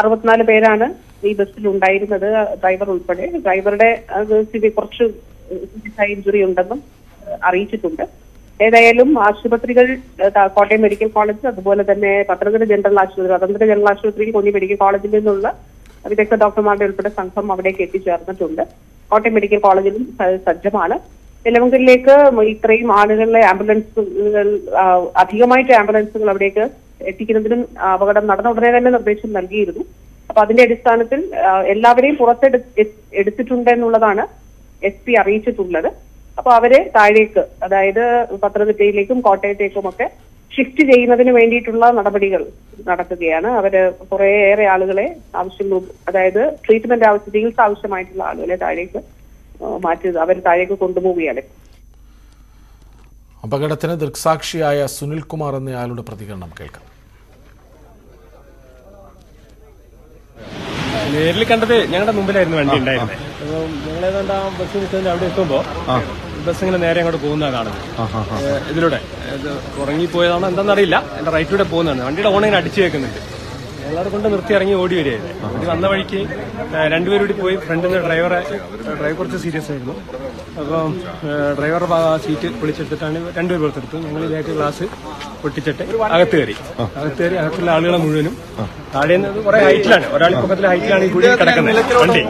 അറുപത്തിനാല് പേരാണ് ഈ ബസ്സിൽ ഉണ്ടായിരുന്നത് ഡ്രൈവർ ഉൾപ്പെടെ. ഡ്രൈവറുടെ കുറച്ച് ഇഞ്ചുറി ഉണ്ടെന്നും അറിയിച്ചിട്ടുണ്ട്. ഏതായാലും ആശുപത്രികൾ കോട്ടയം മെഡിക്കൽ കോളേജ് അതുപോലെ തന്നെ പത്തനംതിട്ട ജനറൽ ആശുപത്രി പത്തനംതിട്ട ജനറൽ ആശുപത്രിയിൽ കൊന്നി മെഡിക്കൽ കോളേജിൽ നിന്നുള്ള വിദഗ്ധ ഡോക്ടർമാരുടെ ഉൾപ്പെടെ സംഘം അവിടേക്ക് എത്തിച്ചേർന്നിട്ടുണ്ട്. കോട്ടയം മെഡിക്കൽ കോളേജിലും സജ്ജമാണ്. നിലവങ്കലിലേക്ക് ഇത്രയും ആളുകളിലെ ആംബുലൻസുകൾ അധികമായിട്ട് ആംബുലൻസുകൾ അവിടേക്ക് എത്തിക്കുന്നതിനും അപകടം നടന്ന ഉടനെ തന്നെ നിർദ്ദേശം നൽകിയിരുന്നു. അപ്പൊ അതിന്റെ അടിസ്ഥാനത്തിൽ എല്ലാവരെയും പുറത്തെടു എടുത്തിട്ടുണ്ട് എന്നുള്ളതാണ് എസ് പി അറിയിച്ചിട്ടുള്ളത്. അപ്പൊ അവരെ താഴേക്ക് അതായത് പത്തനംതിട്ടയിലേക്കും കോട്ടയത്തേക്കും ഒക്കെ ഷിഫ്റ്റ് ചെയ്യുന്നതിന് വേണ്ടിയിട്ടുള്ള നടപടികൾ നടക്കുകയാണ്. അവർ ഏറെ ആളുകളെ ആവശ്യം അതായത് ട്രീറ്റ്മെന്റ് ചികിത്സ ആവശ്യമായിട്ടുള്ള ആളുകളെ താഴേക്ക് മാറ്റി അവർ താഴേക്ക് കൊണ്ടുപോവുകയാണ്. അപകടത്തിന് ദൃക്സാക്ഷിയായ സുനിൽകുമാർ എന്നയാളുടെ പ്രതികരണം കേൾക്കാം. നേരിൽ കണ്ടത് ഞങ്ങളുടെ മുമ്പിലായിരുന്നു വണ്ടി ഉണ്ടായിരുന്നത്. അപ്പോൾ ഞങ്ങൾ ഏതാണ്ട് ആ ബസ് നിൽക്കുന്നതിന്റെ അവിടെ എത്തുമ്പോൾ ബസ് ഇങ്ങനെ നേരെ അങ്ങോട്ട് പോകുന്നതാണ് കാണുന്നത്. ഇതിലൂടെ. ഇത് ഉറങ്ങിപ്പോയതാണോ എന്താണെന്നറിയില്ല. എന്റെ റൈറ്റിലൂടെ പോകുന്നതാണ്. വണ്ടിയുടെ ഓണിങ്ങനെ അടിച്ചു വെക്കുന്നുണ്ട്. ഞങ്ങളവിടെ കൊണ്ട് നിർത്തി ഇറങ്ങി ഓടി വരികയായിരുന്നു. ഇത് വന്ന വഴിക്ക് രണ്ടുപേരും കൂടി പോയി. ഫ്രണ്ടിൽ നിന്ന് ഡ്രൈവറെ ഡ്രൈവർ കുറച്ച് സീരിയസ് ആയിരുന്നു. അപ്പം ഡ്രൈവറുടെ സീറ്റ് പൊളിച്ചെടുത്തിട്ടാണ് രണ്ടുപേർ പുറത്തെടുത്തു ഞങ്ങൾ ഇതായിട്ട് ഗ്ലാസ് പൊട്ടിച്ചിട്ട് അകത്ത് കയറി. അകത്ത് കയറി അകത്തുള്ള ആളുകളെ മുഴുവനും താഴെ നിന്ന് കുറെ ഹൈറ്റിലാണ്. ഒരാൾ പക്കത്തിൽ ഹൈറ്റിലാണ് ഈ കുഴി കിടക്കുന്നത്. വണ്ടി.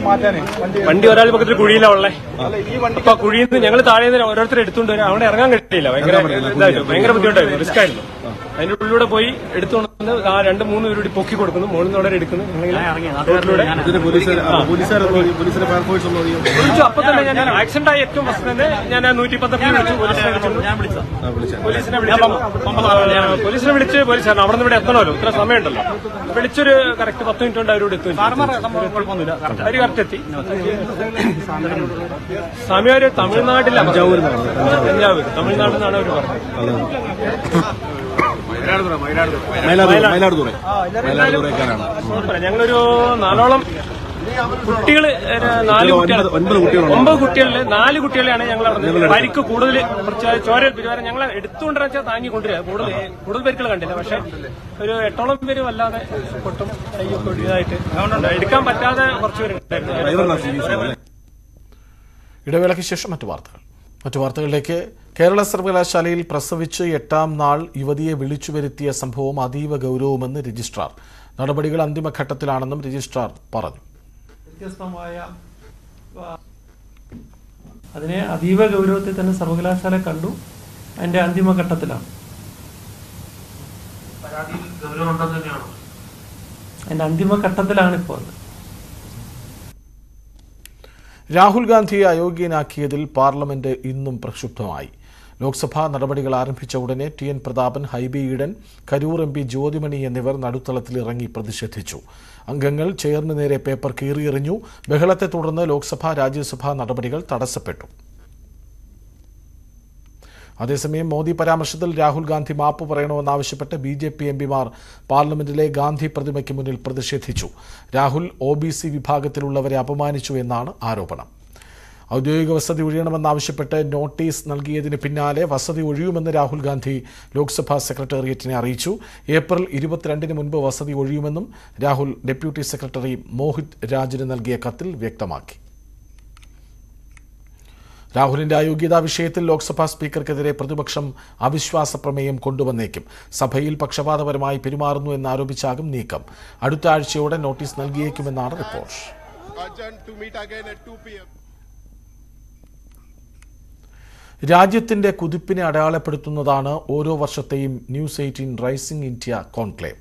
വണ്ടി ഒരാൾ പൊക്കത്തിൽ കുഴിയിലാണ് ഉള്ളത് അപ്പൊ കുഴിയിൽ നിന്ന് ഞങ്ങൾ താഴെ നിന്ന് ഓരോരുത്തർ എടുത്തുകൊണ്ട് വരാം. അവിടെ ഇറങ്ങാൻ കിട്ടിയില്ല ഭയങ്കര ഇതായിരുന്നു ഭയങ്കര ബുദ്ധിമുട്ടായിരുന്നു. റിസ്ക് ആയിരുന്നു അതിന്റെ ഉള്ളിലൂടെ പോയി എടുത്തുകൊണ്ട് ആ രണ്ട് മൂന്ന് പേരോട് പൊക്കി കൊടുക്കുന്നു. മുകളിൽ നിന്ന് അവിടെ എടുക്കുന്നു. വിളിച്ചു. അപ്പൊ തന്നെ ഞാൻ ആക്സിഡന്റ് ആയി ഏറ്റവും ഫസ്റ്റ് തന്നെ ഞാൻ നൂറ്റി പത്തൊമ്പത് വിളിച്ചു. പോലീസിനെ വിളിച്ചു. പോലീസിനെ വിളിച്ചു. ആ, പോലീസിനെ വിളിച്ച് പോലീസ് അവിടെ നിന്ന് ഇവിടെ എത്തണമല്ലോ. ഇത്ര സമയമുണ്ടല്ലോ. വിളിച്ചൊരു കറക്റ്റ് പത്ത് മിനിറ്റ് കൊണ്ട് അവരോട് എത്തും. അവർ കറക്റ്റ് എത്തി. സമയം ഒരു തമിഴ്നാട്ടിലാണ് തഞ്ചാവൂർ തമിഴ്നാട്ടിൽ നിന്നാണ് അവർ പറഞ്ഞത്. മയിലാടുതുറ. ഞങ്ങളൊരു നാലോളം കുട്ടികൾ നാല് ഒൻപത്- കുട്ടികൾ ഒൻപത് കുട്ടികളുണ്ട്. ഒമ്പത് കുട്ടികളിൽ നാല് കുട്ടികളെയാണ് ഞങ്ങൾ പരിക്ക് കൂടുതൽ ചോര ഞങ്ങൾ എടുത്തുകൊണ്ടിരുന്ന വെച്ചാൽ താങ്ങി കൊണ്ടുവരിക. കൂടുതൽ കൂടുതൽ പരിക്കുകൾ കണ്ടില്ല. പക്ഷെ ഒരു എട്ടോളം പേര് വല്ലാതെ പൊട്ടും കൈയൊക്കെ ഇതായിട്ട് എടുക്കാൻ പറ്റാതെ കുറച്ച് പേരുണ്ടായിരുന്നു ഇടവേളയ്ക്ക് ശേഷം മറ്റു വാർത്തകൾ. മറ്റു വാർത്തകളിലേക്ക് കേരള സർവകലാശാലയിൽ പ്രസവിച്ച് എട്ടാം നാൾ യുവതിയെ വിളിച്ചു വരുത്തിയ സംഭവം അതീവ ഗൗരവമെന്ന് രജിസ്ട്രാർ. നടപടികൾ അന്തിമഘട്ടത്തിലാണെന്നും രജിസ്ട്രാർ പറഞ്ഞു. വ്യത്യസ്തമായ അതിനെ അതീവ ഗൗരവത്തിൽ തന്നെ സർവകലാശാല കണ്ടു. അതിന്റെ അന്തിമഘട്ടത്തിലാണ്. അതിന്റെ അന്തിമഘട്ടത്തിലാണ് ഇപ്പോൾ അത്. രാഹുൽ ഗാന്ധിയെ അയോഗ്യനാക്കിയതിൽ പാർലമെന്റ് ഇന്നും പ്രക്ഷുബ്ധമായി. ലോക്സഭാ നടപടികൾ ആരംഭിച്ച ഉടനെ T N Prathapan Hibi Eden Karur M P Jothimani എന്നിവർ നടുത്തളത്തിൽ ഇറങ്ങി പ്രതിഷേധിച്ചു. അംഗങ്ങൾ ചെയറിന് നേരെ പേപ്പർ കീറിയെറിഞ്ഞു. ബഹളത്തെ തുടർന്ന് ലോക്സഭാ രാജ്യസഭാ നടപടികൾ തടസ്സപ്പെട്ടു. അതേസമയം മോദി പരാമർശത്തിൽ രാഹുൽ ഗാന്ധി മാപ്പ് പറയണമെന്നാവശ്യപ്പെട്ട് ബി ജെ പി എംപിമാർ പാർലമെന്റിലെ ഗാന്ധി പ്രതിമയ്ക്ക് മുന്നിൽ പ്രതിഷേധിച്ചു. രാഹുൽ ഒ വിഭാഗത്തിലുള്ളവരെ അപമാനിച്ചു എന്നാണ് ആരോപണം. ഔദ്യോഗിക വസതി ഒഴിയണമെന്നാവശ്യപ്പെട്ട് നോട്ടീസ് നൽകിയതിന് പിന്നാലെ വസതി ഒഴിയുമെന്ന് രാഹുൽ ഗാന്ധി ലോക്സഭാ സെക്രട്ടേറിയറ്റിനെ അറിയിച്ചു. ഏപ്രിൽ ഇരുപത്തിരണ്ടിന് മുൻപ് വസതി ഒഴിയുമെന്നും രാഹുൽ ഡെപ്യൂട്ടി സെക്രട്ടറി മോഹിത് രാജിന് നൽകിയ കത്തിൽ വ്യക്തമാക്കി. രാഹുലിന്റെ അയോഗ്യതാ വിഷയത്തിൽ ലോക്സഭാ സ്പീക്കർക്കെതിരെ പ്രതിപക്ഷം അവിശ്വാസ പ്രമേയം കൊണ്ടുവന്നേക്കും. സഭയിൽ പക്ഷപാതപരമായി പെരുമാറുന്നു എന്നാരോപിച്ചാകും നീക്കം. അടുത്ത ആഴ്ചയോടെ നോട്ടീസ് നൽകിയേക്കുമെന്നാണ് റിപ്പോർട്ട്. രാജ്യത്തിന്റെ കുതിപ്പിനെ അടയാളപ്പെടുത്തുന്നതാണ് ഓരോ വർഷത്തെയും news eighteen rising India conclave.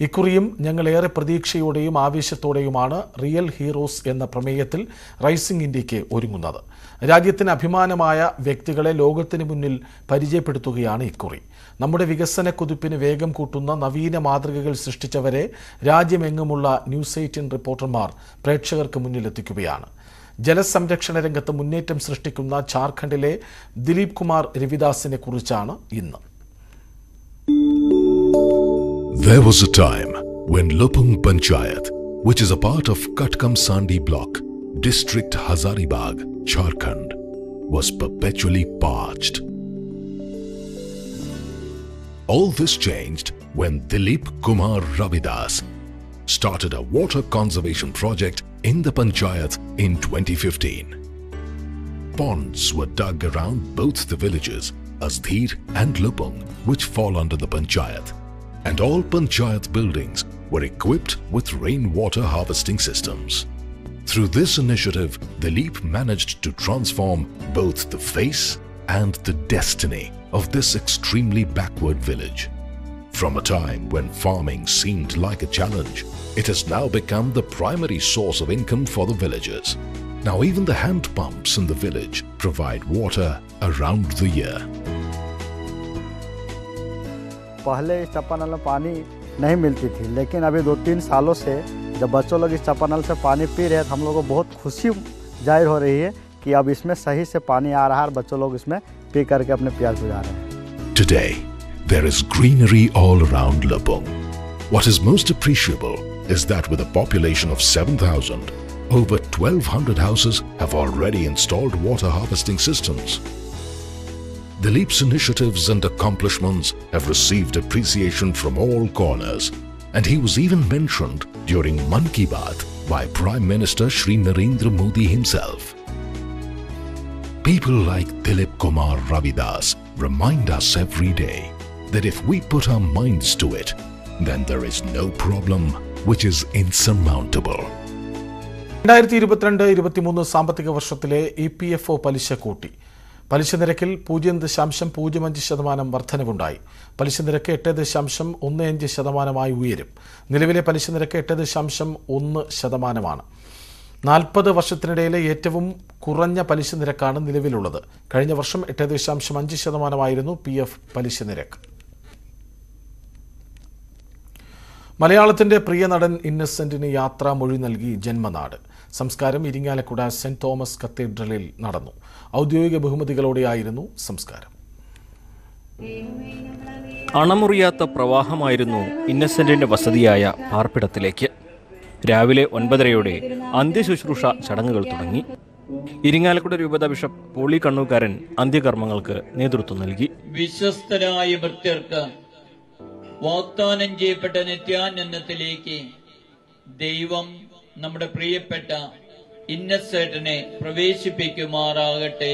ഇക്കുറിയും ഞങ്ങൾ ഏറെ പ്രതീക്ഷയോടെയും ആവേശത്തോടെയുമാണ് റിയൽ ഹീറോസ് എന്ന പ്രമേയത്തിൽ റൈസിംഗ് ഇന്ത്യയ്ക്ക് ഒരുങ്ങുന്നത്. രാജ്യത്തിന് അഭിമാനമായ വ്യക്തികളെ ലോകത്തിന് മുന്നിൽ പരിചയപ്പെടുത്തുകയാണ് ഇക്കുറി. നമ്മുടെ വികസന കുതിപ്പിന് വേഗം കൂട്ടുന്ന നവീന മാതൃകകൾ സൃഷ്ടിച്ചവരെ രാജ്യമെങ്ങുമുള്ള ന്യൂസ് എയ്റ്റീൻ റിപ്പോർട്ടർമാർ പ്രേക്ഷകർക്ക് മുന്നിലെത്തിക്കുകയാണ്. ജലസംരക്ഷണ രംഗത്ത് മുന്നേറ്റം സൃഷ്ടിക്കുന്ന ജാർഖണ്ഡിലെ ദിലീപ് കുമാർ രവിദാസിനെ കുറിച്ചാണ് ഇന്ന് There was a time when Lopung Panchayat, which is a part of Katkam Sandi block, district Hazaribagh, Jharkhand, was perpetually parched. All this changed when Dilip Kumar Ravidas started a water conservation project in the Panchayat in 2015. Ponds were dug around both the villages, Asdhir and Lopung, which fall under the Panchayat and all panchayat buildings were equipped with rainwater harvesting systems. Through this initiative, the Leap managed to transform both the face and the destiny of this extremely backward village. From a time when farming seemed like a challenge, it has now become the primary source of income for the villagers. Now even the hand pumps in the village provide water around the year. पहले इस चापानल में पानी नहीं मिलती थी लेकिन अभी दो तीन सालों से जब बच्चों लोग इस चापानल से पानी पी रहे हैं तो हम लोग को बहुत खुशी जाहिर हो रही है कि अब इसमें सही से पानी आ रहा है और बच्चों लोग इसमें पी करके अपने प्यास बुझा रहे हैं Today, there is greenery all around Lapong. What is most appreciable is that with a population of 7,000, over 1,200 houses have already installed water harvesting systems. Dilip's initiatives and accomplishments have received appreciation from all corners, and he was even mentioned during Man Ki Baat by Prime Minister Shri Narendra Modi himself. People like Dilip Kumar Ravidas remind us every day that if we put our minds to it, then there is no problem which is insurmountable. രണ്ടായിരത്തി ഇരുപത്തിരണ്ട് ഇരുപത്തിമൂന്ന് സാമ്പത്തിക വർഷത്തിലെ E P F O പലിശ കൂട്ടി. പലിശ നിരക്കിൽ പൂജ്യം ദശാംശം പൂജ്യം അഞ്ച് ശതമാനം വർധനവുണ്ടായി. പലിശ നിരക്ക് എട്ട് ദശാംശം ഒന്ന് അഞ്ച് ശതമാനമായി ഉയരും. നിലവിലെ പലിശ നിരക്ക് എട്ട് ദശാംശം ഒന്ന് ശതമാനമാണ്. നാൽപ്പത് വർഷത്തിനിടയിലെ ഏറ്റവും കുറഞ്ഞ പലിശ നിരക്കാണ് നിലവിലുള്ളത്. കഴിഞ്ഞ വർഷം എട്ട് ദശാംശം അഞ്ച് ശതമാനമായിരുന്നു പി എഫ് പലിശ നിരക്ക്. മലയാളത്തിന്റെ പ്രിയ നടൻ ഇന്നസെന്റിന് യാത്രാമൊഴി നൽകി ജന്മനാട്. സംസ്കാരം ഇരിങ്ങാലക്കുട സെന്റ് തോമസ് കത്തീഡ്രലിൽ നടന്നു. ഔദ്യോഗിക ബഹുമതികളോടെയായിരുന്നു സംസ്കാരം. അണമുറിയാത്ത പ്രവാഹമായിരുന്നു ഇന്നസെന്റിന്റെ വസതിയായ പാർപ്പിടത്തിലേക്ക്. രാവിലെ ഒൻപതരയോടെ അന്ത്യശുശ്രൂഷ ചടങ്ങുകൾ തുടങ്ങി. ഇരിങ്ങാലക്കുട രൂപത ബിഷപ്പ് പോളി കണ്ണൂക്കാരൻ അന്ത്യകർമ്മങ്ങൾക്ക് നേതൃത്വം നൽകി. വിശ്വസ്തരായ ഭക്തർക്ക് വാഗ്ദാനം ചെയ്യപ്പെട്ട നിത്യാനന്ദത്തിലേക്ക് ദൈവം നമ്മുടെ പ്രിയപ്പെട്ട ഇന്നസേട്ടനെ പ്രവേശിപ്പിക്കുമാറാകട്ടെ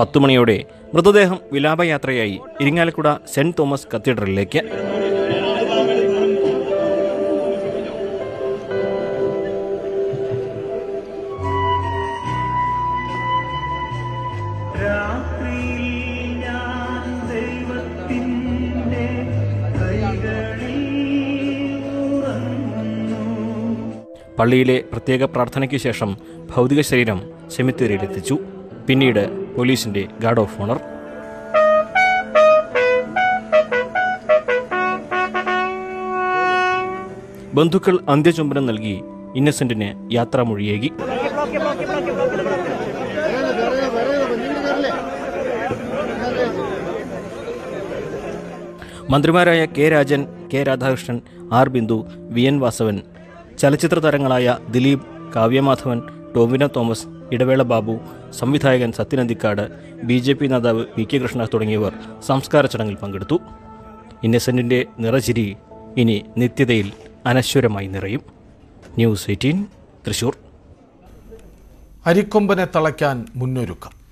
പത്തു മണിയോടെ മൃതദേഹം വിലാപയാത്രയായി ഇരിങ്ങാലക്കുട സെന്റ് തോമസ് കത്തീഡ്രലിലേക്ക്. പള്ളിയിലെ പ്രത്യേക പ്രാർത്ഥനയ്ക്ക് ശേഷം ഭൗതിക ശരീരം സെമിത്തേരിയിലെത്തിച്ചു. പിന്നീട് പോലീസിന്റെ ഗാർഡ് ഓഫ് ഓണർ. ബന്ധുക്കൾ അന്ത്യചുംബനം നൽകി ഇന്നസെന്റിന് യാത്രാമൊഴിയേകി. മന്ത്രിമാരായ K Rajan K Radhakrishnan R Bindu V N Vasavan ചലച്ചിത്ര താരങ്ങളായ ദിലീപ് കാവ്യമാധവൻ ടോവിനോ തോമസ് ഇടവേള ബാബു സംവിധായകൻ സത്യനന്ദിക്കാട് ബി ജെ പി നേതാവ് വി കെ കൃഷ്ണ തുടങ്ങിയവർ സംസ്കാര ചടങ്ങിൽ പങ്കെടുത്തു. ഇന്നസെന്റിന്റെ നിറചിരി ഇനി നിത്യതയിൽ അനശ്വരമായി നിറയും. News eighteen Thrissur. അരിക്കൊമ്പനെ തളയ്ക്കാൻ മുന്നൊരുക്കം.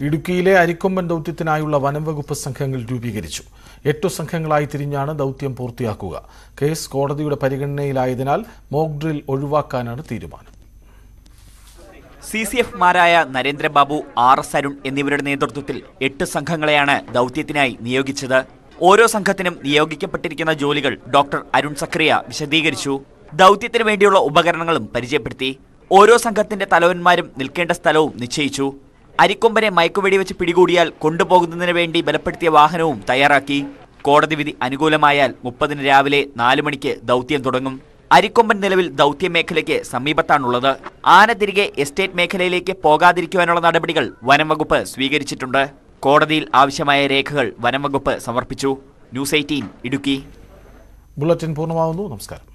ഇടുക്കിയിലെ അരിക്കൊമ്പൻ ദൗത്യത്തിനായുള്ള വനംവകുപ്പ് സംഘങ്ങൾ രൂപീകരിച്ചു. എട്ടു സംഘങ്ങളായി തിരിഞ്ഞാണ് ദൗത്യം പൂർത്തിയാക്കുക. കേസ് കോടതിയുടെ പരിഗണനയിലായതിനാൽ മോക്ക് ഡ്രിൽ ഒഴിവാക്കാനാണ് തീരുമാനം. സി സി എഫ് മാരായ നരേന്ദ്രബാബു ആർ എസ് അരുൺ എന്നിവരുടെ നേതൃത്വത്തിൽ എട്ട് സംഘങ്ങളെയാണ് ദൗത്യത്തിനായി നിയോഗിച്ചത്. ഓരോ സംഘത്തിനും നിയോഗിക്കപ്പെട്ടിരിക്കുന്ന ജോലികൾ ഡോക്ടർ അരുൺ സക്രിയ വിശദീകരിച്ചു. ദൗത്യത്തിന് വേണ്ടിയുള്ള ഉപകരണങ്ങളും പരിചയപ്പെടുത്തി. ഓരോ സംഘത്തിന്റെ തലവന്മാരും നിൽക്കേണ്ട സ്ഥലവും നിശ്ചയിച്ചു. അരിക്കൊമ്പനെ മയക്കുവെടിവെച്ച് പിടികൂടിയാൽ കൊണ്ടുപോകുന്നതിന് വേണ്ടി ബലപ്പെടുത്തിയ വാഹനവും തയ്യാറാക്കി. കോടതി വിധി അനുകൂലമായാൽ മുപ്പതിന് രാവിലെ നാലു മണിക്ക് ദൗത്യം തുടങ്ങും. അരിക്കൊമ്പൻ നിലവിൽ ദൗത്യ മേഖലയ്ക്ക് സമീപത്താണുള്ളത്. ആന തിരികെ എസ്റ്റേറ്റ് മേഖലയിലേക്ക് പോകാതിരിക്കുവാനുള്ള നടപടികൾ വനംവകുപ്പ് സ്വീകരിച്ചിട്ടുണ്ട്. കോടതിയിൽ ആവശ്യമായ രേഖകൾ വനംവകുപ്പ് സമർപ്പിച്ചു. News eighteen Idukki. ബുള്ളറ്റിൻ പൂർണമാവുന്നു. നമസ്കാരം.